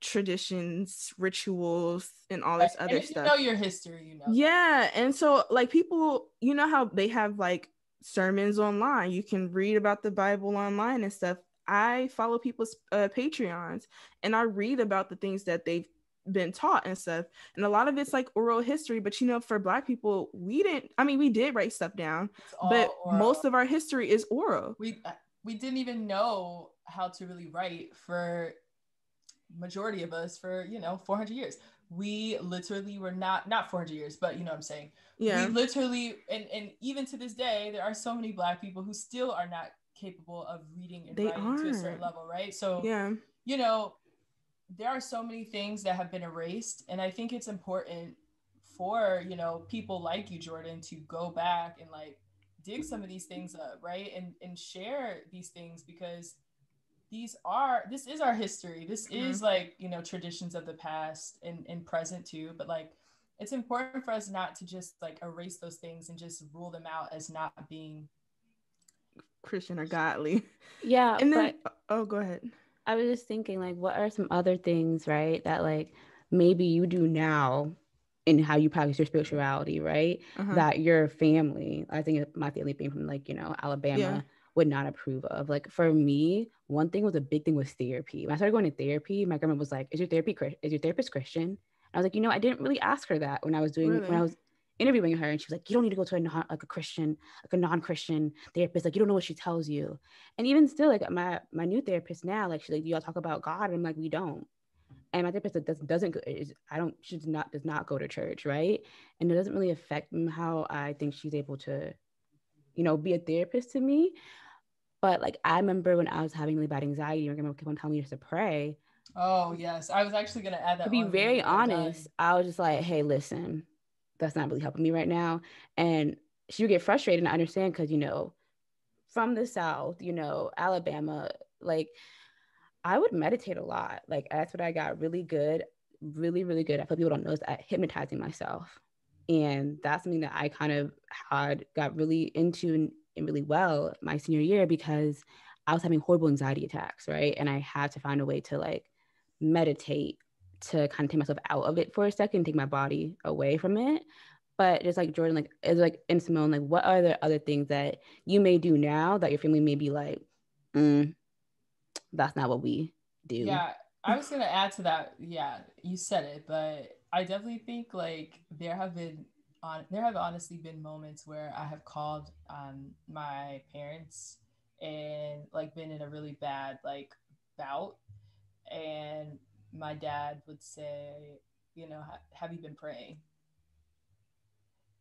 traditions, rituals, and all this other stuff. You know your history, you know. Yeah, and so like people, you know how they have like sermons online. You can read about the Bible online and stuff. I follow people's uh, Patreons and I read about the things that they've been taught and stuff. And a lot of it's like oral history, but you know, for Black people, we didn't. I mean, we did write stuff down, but oral. most of our history is oral. We uh, we didn't even know how to really write for majority of us for you know 400 years we literally were not not 400 years but you know what i'm saying yeah we literally and and even to this day there are so many black people who still are not capable of reading and they writing are. to a certain level, right? So yeah, you know, there are so many things that have been erased, and I think it's important for you know people like you, Jordan, to go back and like dig some of these things up, right? And and share these things because these are this is our history. This mm-hmm. is like, you know, traditions of the past and, and present too. But like it's important for us not to just like erase those things and just rule them out as not being Christian or godly. Yeah. And then oh go ahead. I was just thinking like what are some other things, right, that like maybe you do now in how you practice your spirituality, right? Uh-huh. That your family, I think my family being from like, you know, Alabama yeah. would not approve of. Like for me, one thing was a big thing was therapy. When I started going to therapy, my grandma was like, Is your therapy is your therapist Christian? I was like, you know, I didn't really ask her that when I was doing really? when I was interviewing her, and she was like, you don't need to go to a non like a Christian, like a non-Christian therapist. Like you don't know what she tells you. And even still, like my my new therapist now, like she's like, y'all talk about God, and I'm like, we don't. And my therapist doesn't doesn't is I don't she does not does not go to church, right? And it doesn't really affect how I think she's able to, you know, be a therapist to me. But like I remember when I was having really bad anxiety, remember people telling me just to pray. Oh yes, I was actually gonna add that. To be very honest, I was just like, "Hey, listen, that's not really helping me right now," and she would get frustrated. And I understand because you know, from the South, you know, Alabama, like I would meditate a lot. Like that's what I got really good, really, really good. I feel people don't know at hypnotizing myself. And that's something that I kind of had got really into and really well my senior year because I was having horrible anxiety attacks, right? And I had to find a way to like meditate to kind of take myself out of it for a second, take my body away from it. But just like Jordan, like is like in Simone, like what are the other things that you may do now that your family may be like, mm, that's not what we do. Yeah, I was gonna add to that. Yeah, you said it, but I definitely think like there have been on there have honestly been moments where I have called um my parents and like been in a really bad like bout and my dad would say you know have you been praying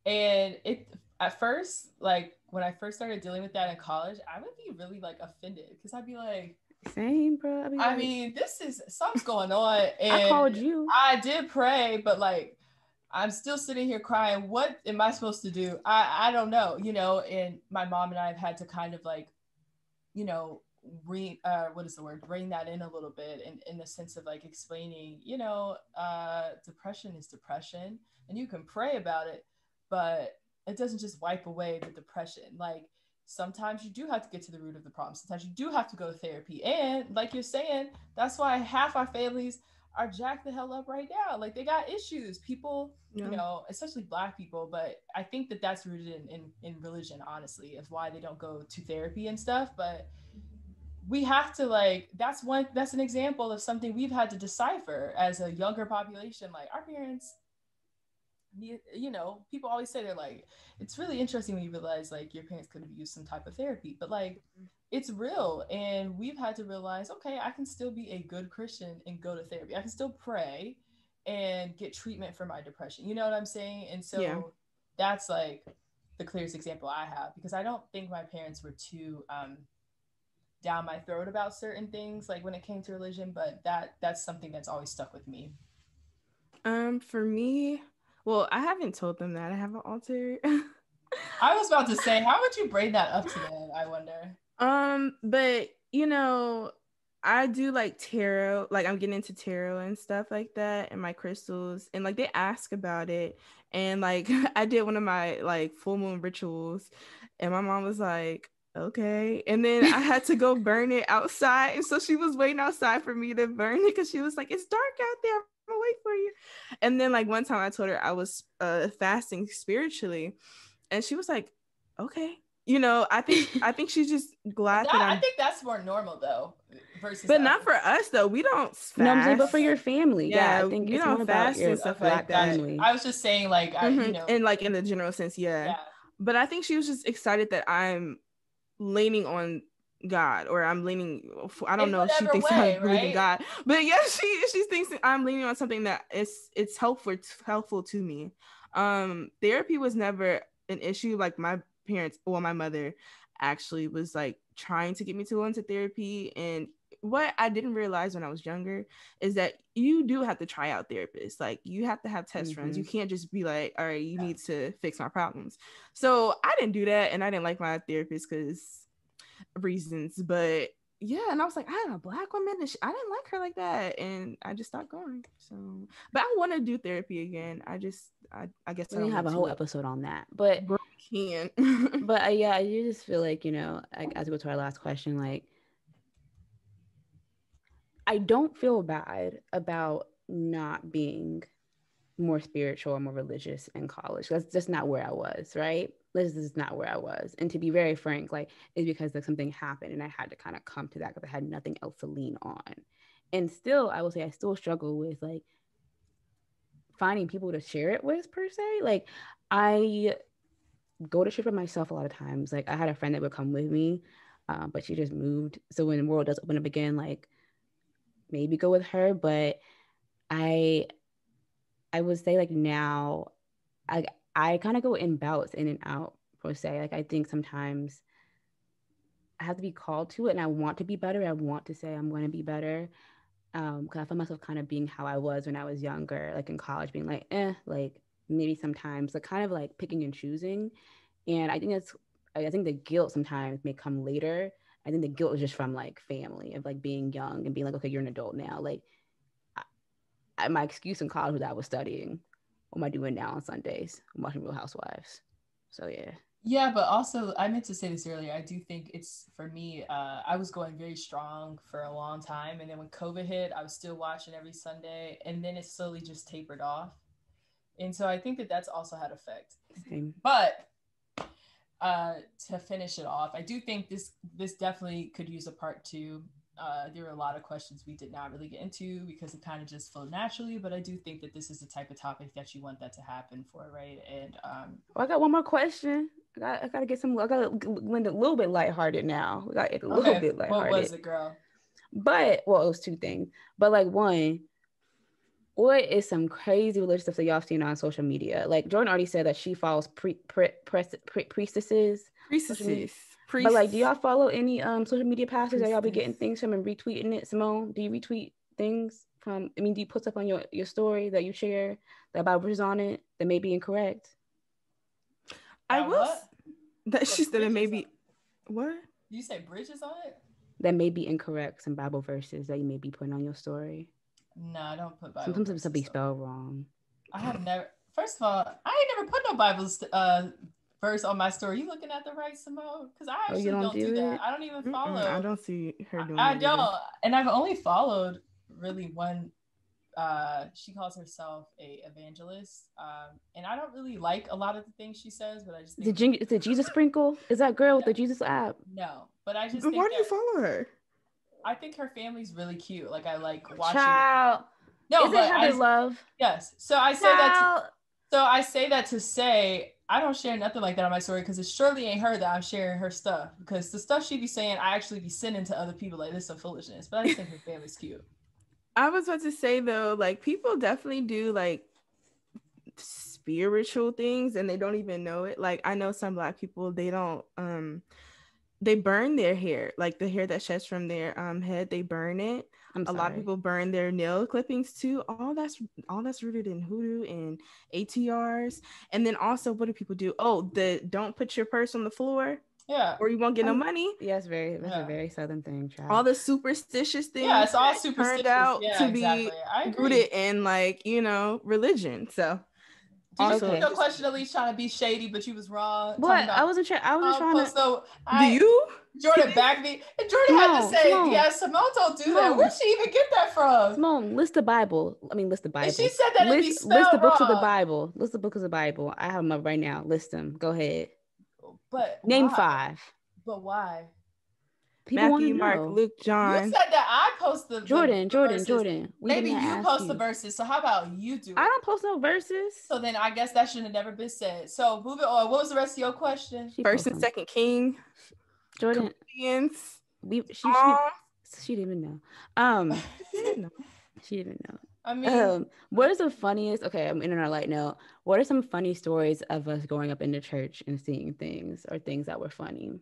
and it at first like when i first started dealing with that in college i would be really like offended because i'd be like same, bro. I mean, I mean, this is something's going on. And I called you. I did pray, but like I'm still sitting here crying. What am I supposed to do? I I don't know, you know. And my mom and I have had to kind of like, you know, re uh what is the word? Bring that in a little bit, in in the sense of like explaining, you know, uh, depression is depression, and you can pray about it, but it doesn't just wipe away the depression. Like sometimes you do have to get to the root of the problem. Sometimes you do have to go to therapy. And like you're saying, that's why half our families are jacked the hell up right now. Like they got issues. People, yeah. you know, especially black people, but I think that that's rooted in, in, in religion, honestly, of why they don't go to therapy and stuff. But we have to like, that's one, that's an example of something we've had to decipher as a younger population. Like our parents you know, people always say they're like, it's really interesting when you realize like your parents could have used some type of therapy, but like mm-hmm. it's real. And we've had to realize, okay, I can still be a good Christian and go to therapy. I can still pray and get treatment for my depression. You know what I'm saying? And so yeah. that's like the clearest example I have because I don't think my parents were too um, down my throat about certain things like when it came to religion, but that that's something that's always stuck with me. Um, for me, well, I haven't told them that I have an altar. I was about to say, how would you bring that up to them? I wonder. Um, but you know, I do like tarot, like I'm getting into tarot and stuff like that, and my crystals, and like they ask about it, and like I did one of my like full moon rituals, and my mom was like, okay, and then I had to go burn it outside, and so she was waiting outside for me to burn it because she was like, it's dark out there, gonna wait for you. And then like one time I told her I was uh fasting spiritually, and she was like, okay. You know, I think I think she's just glad that, that i think that's more normal though. Versus but not for us though. We don't fast. No, but for your family. Yeah, yeah I think you don't fast and stuff like that. Family. I was just saying, like, I, mm-hmm. you know, and like in the general sense, yeah. yeah. But I think she was just excited that I'm leaning on God or I'm leaning I don't in know she thinks way, I'm believing God but yeah she she thinks I'm leaning on something that is it's helpful helpful to me. Um therapy was never an issue like my parents well my mother actually was like trying to get me to go into therapy and what I didn't realize when I was younger is that you do have to try out therapists. Like you have to have test mm-hmm. runs. You can't just be like, all right, you yeah. need to fix my problems. So I didn't do that and I didn't like my therapist because reasons, but yeah, and I was like, I am a black woman, and she, I didn't like her like that, and I just stopped going. So, but I want to do therapy again. I just, I, I guess we have a whole episode on that, but Bro, can. but uh, yeah, I do just feel like you know, like, as we go to our last question, like I don't feel bad about not being more spiritual or more religious in college. That's just not where I was, right? this is not where I was. And to be very frank, like it's because like something happened and I had to kind of come to that because I had nothing else to lean on. And still, I will say I still struggle with like finding people to share it with per se. Like I go to church by myself a lot of times. Like I had a friend that would come with me, uh, but she just moved. So when the world does open up again, like maybe go with her. But I I would say like now I I kind of go in bouts in and out per se. Like I think sometimes I have to be called to it and I want to be better. I want to say I'm going to be better. Um, cause I find myself kind of being how I was when I was younger, like in college, being like, eh, like maybe sometimes, like kind of like picking and choosing. And I think that's, I think the guilt sometimes may come later. I think the guilt was just from like family of like being young and being like, okay, you're an adult now. Like I, my excuse in college was I was studying. What am I doing now on Sundays? I'm watching Real Housewives. So yeah. Yeah, but also I meant to say this earlier. I do think it's for me. Uh, I was going very strong for a long time, and then when COVID hit, I was still watching every Sunday, and then it slowly just tapered off. And so I think that that's also had effect. Same. But uh, to finish it off, I do think this this definitely could use a part two. Uh, there were a lot of questions we did not really get into because it kind of just flowed naturally. But I do think that this is the type of topic that you want that to happen for, right? And um, well, I got one more question. I got, I got to get some. I got to win a little bit lighthearted now. We got a little okay. bit lighthearted. What was it, girl? But well, it was two things. But like one, what is some crazy religious stuff that y'all seen on social media? Like Jordan already said that she follows pre, pre, pre, pre priestesses. Priestesses. But like, do y'all follow any um social media pastors? Are y'all be getting things from and retweeting it? Simone, do you retweet things from? I mean, do you put stuff on your your story that you share that Bible verses on it that may be incorrect? I will. That she said it may be. What? You say bridges on it? That may be incorrect. Some Bible verses that you may be putting on your story. No, I don't put Bible. Sometimes it'll be spelled wrong. I have never. First of all, I ain't never put no Bible uh, verse on my story. You looking at the right Simone? Because I oh, actually oh, don't, don't, do, do that. I don't even follow. Mm-mm, I don't see her doing. I, I don't, either. and I've only followed really one uh, she calls herself a evangelist, um, and I don't really like a lot of the things she says, but I just think is it, is it Jesus Sprinkle? Is that girl with the Jesus app? No, but I just. But why do you follow her? I think her family's really cute. Like I like watching. Child. No, is it Heather Love? Yes. So I say Child. that. To, so I say that to say I don't share nothing like that on my story because it surely ain't her that I'm sharing her stuff because the stuff she be saying I actually be sending to other people like this is some foolishness. But I just think her family's cute. I was about to say though, like people definitely do like spiritual things and they don't even know it. Like I know some black people, they don't um they burn their hair, like the hair that sheds from their um head, they burn it. a lot of people burn their nail clippings too. All that's all that's rooted in hoodoo and ATRs. And then also what do people do? Oh, the don't put your purse on the floor. Yeah. Or you won't get no money. Yeah, very that's yeah. a very southern thing. Child. All the superstitious things. Yeah, it's all superstitious. Turned out yeah, to be rooted in like, you know, religion. So did also, you question at least trying to be shady, but you was wrong? What? About, I wasn't trying. I was um, trying to. So I, do you? Jordan backed me, and Jordan no, had to say, Simone. "Yeah, Simone don't do Simone. that. Where'd she even get that from?" Simone, list the Bible. I mean, list the Bible. And she said that list, list the books wrong. of the Bible. List the books of the Bible. I have them up right now. List them. Go ahead. But name why? five. But why? People Matthew, Mark, know. Luke, John. You said that I post the Jordan, the Jordan, verses. Jordan. We Maybe you post you. the verses. So how about you do? It? I don't post no verses. So then I guess that should have never been said. So moving on. What was the rest of your question? She First and them. Second King. Jordan. Corinthians. We she, she, she didn't even know. Um, she didn't know. I mean, um, what is the funniest? Okay, I'm in on a light note. What are some funny stories of us growing up in the church and seeing things or things that were funny?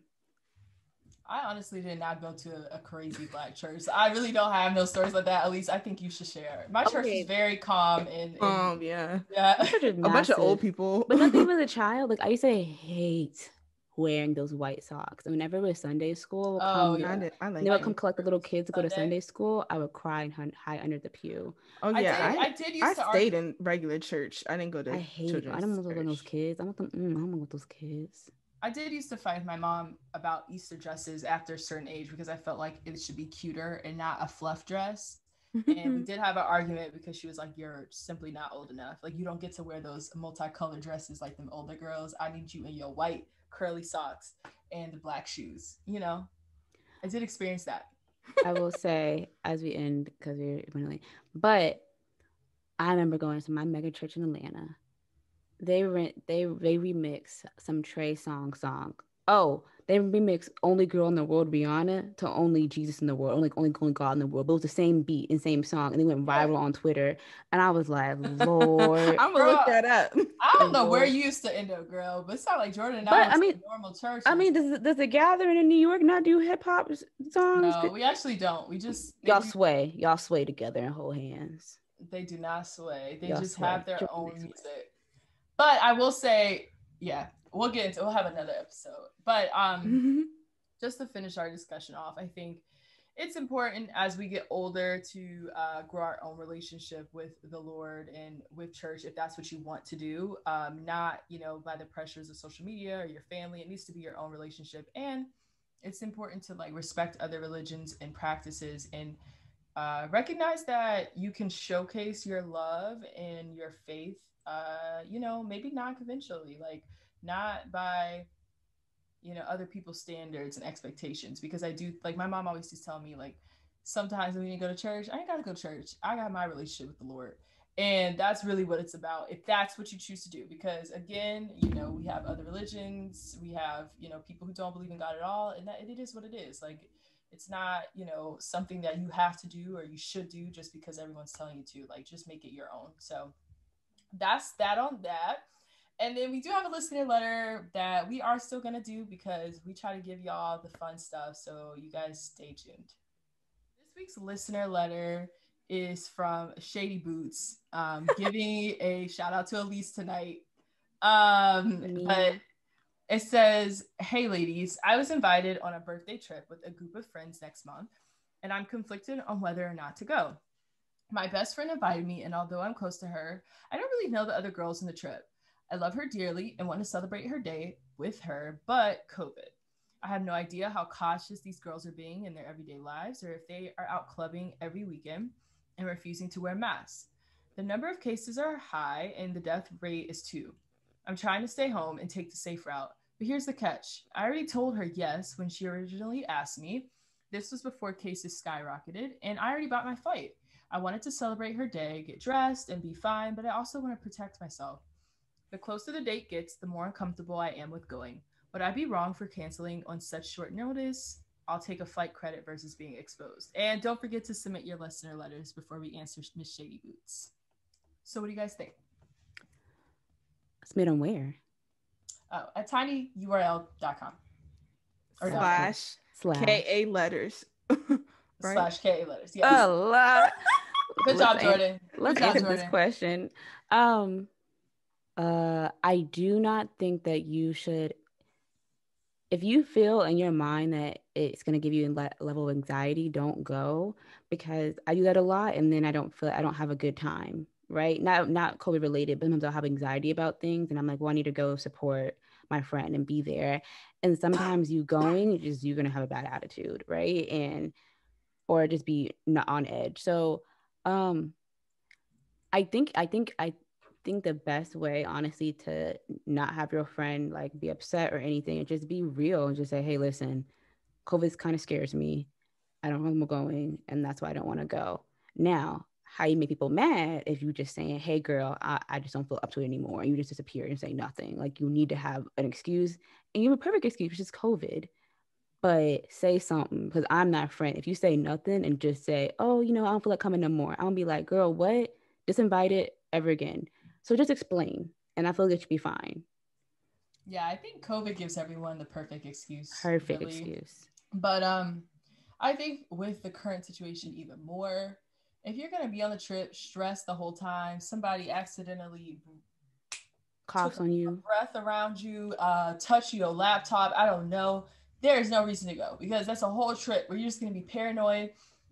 I honestly did not go to a, a crazy black church. I really don't have no stories like that. At least I think you should share. My okay. church is very calm and, and um yeah yeah a bunch of old people. but nothing as a child. Like I used to hate wearing those white socks. I whenever it was Sunday school, would oh yeah, I, did, I like. They would come collect the little kids to go to Sunday school. I would cry and hide under the pew. Oh yeah, I did. I, did I stayed argue. in regular church. I didn't go to. I hate. I don't want to those kids. I want them. Mm, I don't want those kids. I did used to fight with my mom about Easter dresses after a certain age because I felt like it should be cuter and not a fluff dress. and we did have an argument because she was like, You're simply not old enough. Like, you don't get to wear those multicolored dresses like them older girls. I need you in your white curly socks and the black shoes, you know? I did experience that. I will say, as we end, because we're running late, but I remember going to my mega church in Atlanta. They rent they they remix some Trey Songz song. Oh, they remixed "Only Girl in the World" Rihanna to "Only Jesus in the World," only only only God in the world. But it was the same beat and same song, and they went viral on Twitter. And I was like, Lord, I'm gonna look that up. I don't know where you used to end up, girl, but it's not like Jordan. And I. But I mean, normal church. I mean, does does the gathering in New York not do hip hop songs? No, we actually don't. We just y'all do, sway, y'all sway together and hold hands. They do not sway. They y'all just sway. have their Jordan own music. But I will say, yeah, we'll get into. We'll have another episode. But um just to finish our discussion off, I think it's important as we get older to uh, grow our own relationship with the Lord and with church, if that's what you want to do, um, not you know by the pressures of social media or your family. It needs to be your own relationship, and it's important to like respect other religions and practices and uh, recognize that you can showcase your love and your faith. Uh, you know, maybe non-conventionally, like not by you know other people's standards and expectations because i do like my mom always used to tell me like sometimes when you go to church i ain't gotta go to church. I got my relationship with the lord. And that's really what it's about if that's what you choose to do because again you know we have other religions we have you know people who don't believe in god at all and that it is what it is like it's not you know something that you have to do or you should do just because everyone's telling you to like just make it your own so that's that on that and then we do have a listener letter that we are still going to do because we try to give y'all the fun stuff. So you guys stay tuned. This week's listener letter is from Shady Boots, um, giving a shout out to Elise tonight. Um, but it says, Hey ladies, I was invited on a birthday trip with a group of friends next month, and I'm conflicted on whether or not to go. My best friend invited me, and although I'm close to her, I don't really know the other girls in the trip. I love her dearly and want to celebrate her day with her, but COVID. I have no idea how cautious these girls are being in their everyday lives or if they are out clubbing every weekend and refusing to wear masks. The number of cases are high and the death rate is too. I'm trying to stay home and take the safe route, but here's the catch. I already told her yes when she originally asked me. This was before cases skyrocketed, and I already bought my flight. I wanted to celebrate her day, get dressed, and be fine, but I also want to protect myself. The closer the date gets, the more uncomfortable I am with going. Would I be wrong for canceling on such short notice? I'll take a flight credit versus being exposed. And don't forget to submit your listener letters before we answer Miss Shady Boots. So, what do you guys think? Submit on where? Oh, at tinyurl.com. Or slash, slash KA letters. right? Slash KA letters. Yeah. A lot. Good job, Jordan. Let's answer this question. Um, uh, I do not think that you should. If you feel in your mind that it's going to give you a level of anxiety, don't go because I do that a lot, and then I don't feel I don't have a good time. Right? Not not COVID related, but sometimes I'll have anxiety about things, and I'm like, well, I need to go support my friend and be there. And sometimes you going, just you're gonna have a bad attitude, right? And or just be not on edge. So, um, I think I think I think the best way, honestly, to not have your friend like be upset or anything, and just be real and just say, hey, listen, COVID kind of scares me. I don't know where I'm going, and that's why I don't want to go. Now, how you make people mad if you just saying, hey, girl, I, I just don't feel up to it anymore. And you just disappear and say nothing. Like you need to have an excuse, and you have a perfect excuse, which is COVID. But say something because I'm not a friend. If you say nothing and just say, oh, you know, I don't feel like coming no more, I'm gonna be like, girl, what? Disinvited ever again. So just explain, and I feel like it should be fine. Yeah, I think COVID gives everyone the perfect excuse. Perfect really. excuse. But um, I think with the current situation even more, if you're gonna be on the trip, stressed the whole time, somebody accidentally coughs on you, breath around you, uh, touch your laptop. I don't know. There is no reason to go because that's a whole trip where you're just gonna be paranoid.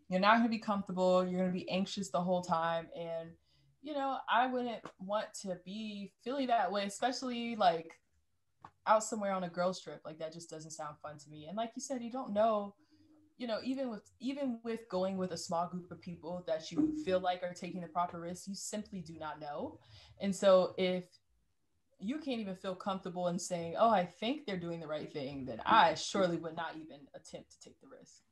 You're not gonna be comfortable. You're gonna be anxious the whole time, and you know, I wouldn't want to be feeling that way, especially like out somewhere on a girls trip. Like that just doesn't sound fun to me. And like you said, you don't know, you know, even with even with going with a small group of people that you feel like are taking the proper risks, you simply do not know. And so if you can't even feel comfortable in saying, "Oh, I think they're doing the right thing," then I surely would not even attempt to take the risk.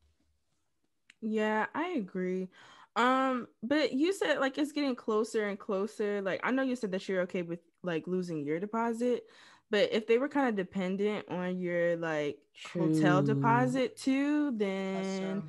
Yeah, I agree. Um, but you said like it's getting closer and closer. Like I know you said that you're okay with like losing your deposit, but if they were kind of dependent on your like True. hotel deposit too, then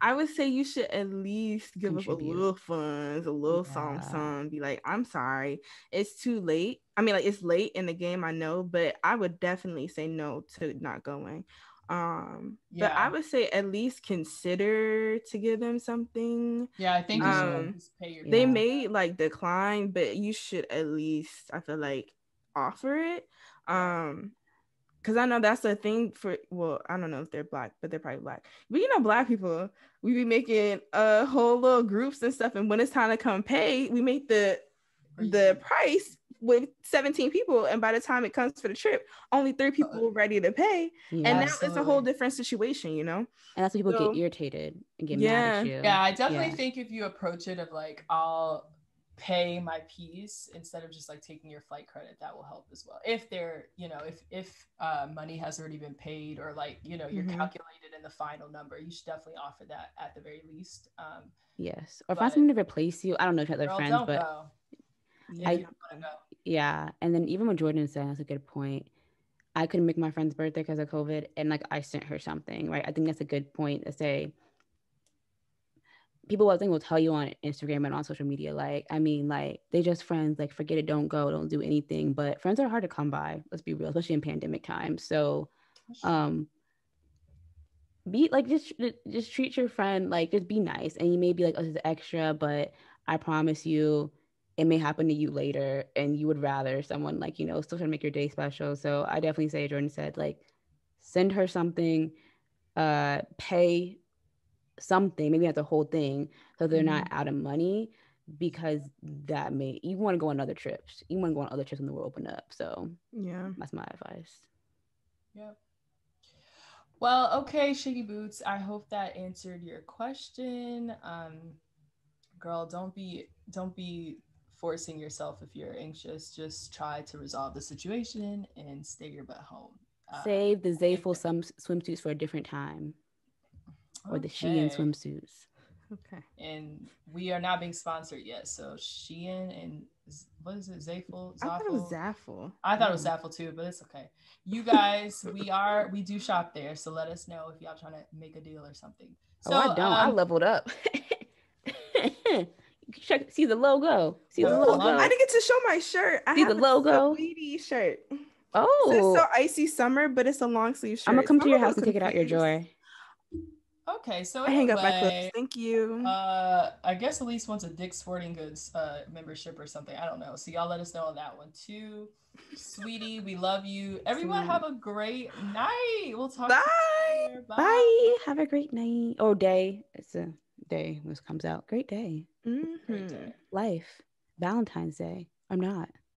I would say you should at least give Contribute. up a little funds, a little yeah. song, song. Be like, I'm sorry, it's too late. I mean, like it's late in the game, I know, but I would definitely say no to not going. Um, yeah. but I would say at least consider to give them something. Yeah, I think um, they may like decline, but you should at least, I feel like, offer it. Um, because I know that's the thing for well, I don't know if they're black, but they're probably black. But you know, black people, we be making a uh, whole little groups and stuff, and when it's time to come pay, we make the the price with 17 people, and by the time it comes for the trip, only three people were ready to pay, yeah, and now absolutely. it's a whole different situation, you know. And that's when people so, get irritated and get yeah. mad at you. Yeah, I definitely yeah. think if you approach it of like, I'll pay my piece instead of just like taking your flight credit that will help as well if they're you know if if uh, money has already been paid or like you know you're mm-hmm. calculated in the final number you should definitely offer that at the very least um yes or find someone to replace you i don't know if you have other friends but go. Yeah, I, yeah and then even what jordan said that's a good point i couldn't make my friend's birthday because of covid and like i sent her something right i think that's a good point to say people I think will tell you on Instagram and on social media, like, I mean, like they just friends, like forget it, don't go, don't do anything. But friends are hard to come by, let's be real, especially in pandemic times. So um be like just just treat your friend like just be nice. And you may be like, oh, this is extra, but I promise you it may happen to you later and you would rather someone like, you know, still trying to make your day special. So I definitely say Jordan said, like, send her something, uh, pay something, maybe not the whole thing, so they're mm-hmm. not out of money because that may you want to go on other trips. You want to go on other trips when the world open up. So yeah, that's my advice. Yep. Well, okay, Shaky Boots. I hope that answered your question. Um, girl, don't be don't be forcing yourself if you're anxious. Just try to resolve the situation and stay your butt home. Uh, Save the Zaful some swimsuits for a different time or the Shein swimsuits. Okay. And we are not being sponsored yet. So Shein and what is it? Zaful? I thought it was Zaful. I thought it was Zaful too, but it's okay. You guys, we are we do shop there, so let us know if y'all trying to make a deal or something. So, oh, I don't. Um, I leveled up. Check, see the logo. See the logo. I didn't get to show my shirt. I see the logo. Sweetie shirt. Oh, it's so icy summer, but it's a long sleeve shirt. I'm gonna come to your house and take it out your drawer. Okay, so anyway, I hang up my clips. Thank you. Uh, I guess Elise wants a Dick's Sporting Goods uh membership or something. I don't know. So y'all let us know on that one too. Sweetie, we love you. Everyone have a great night. We'll talk. Bye. Bye. Bye. Have a great night or day. It's a day when this comes out. Great day. Mm-hmm. Great day. Life. Valentine's Day. I'm not.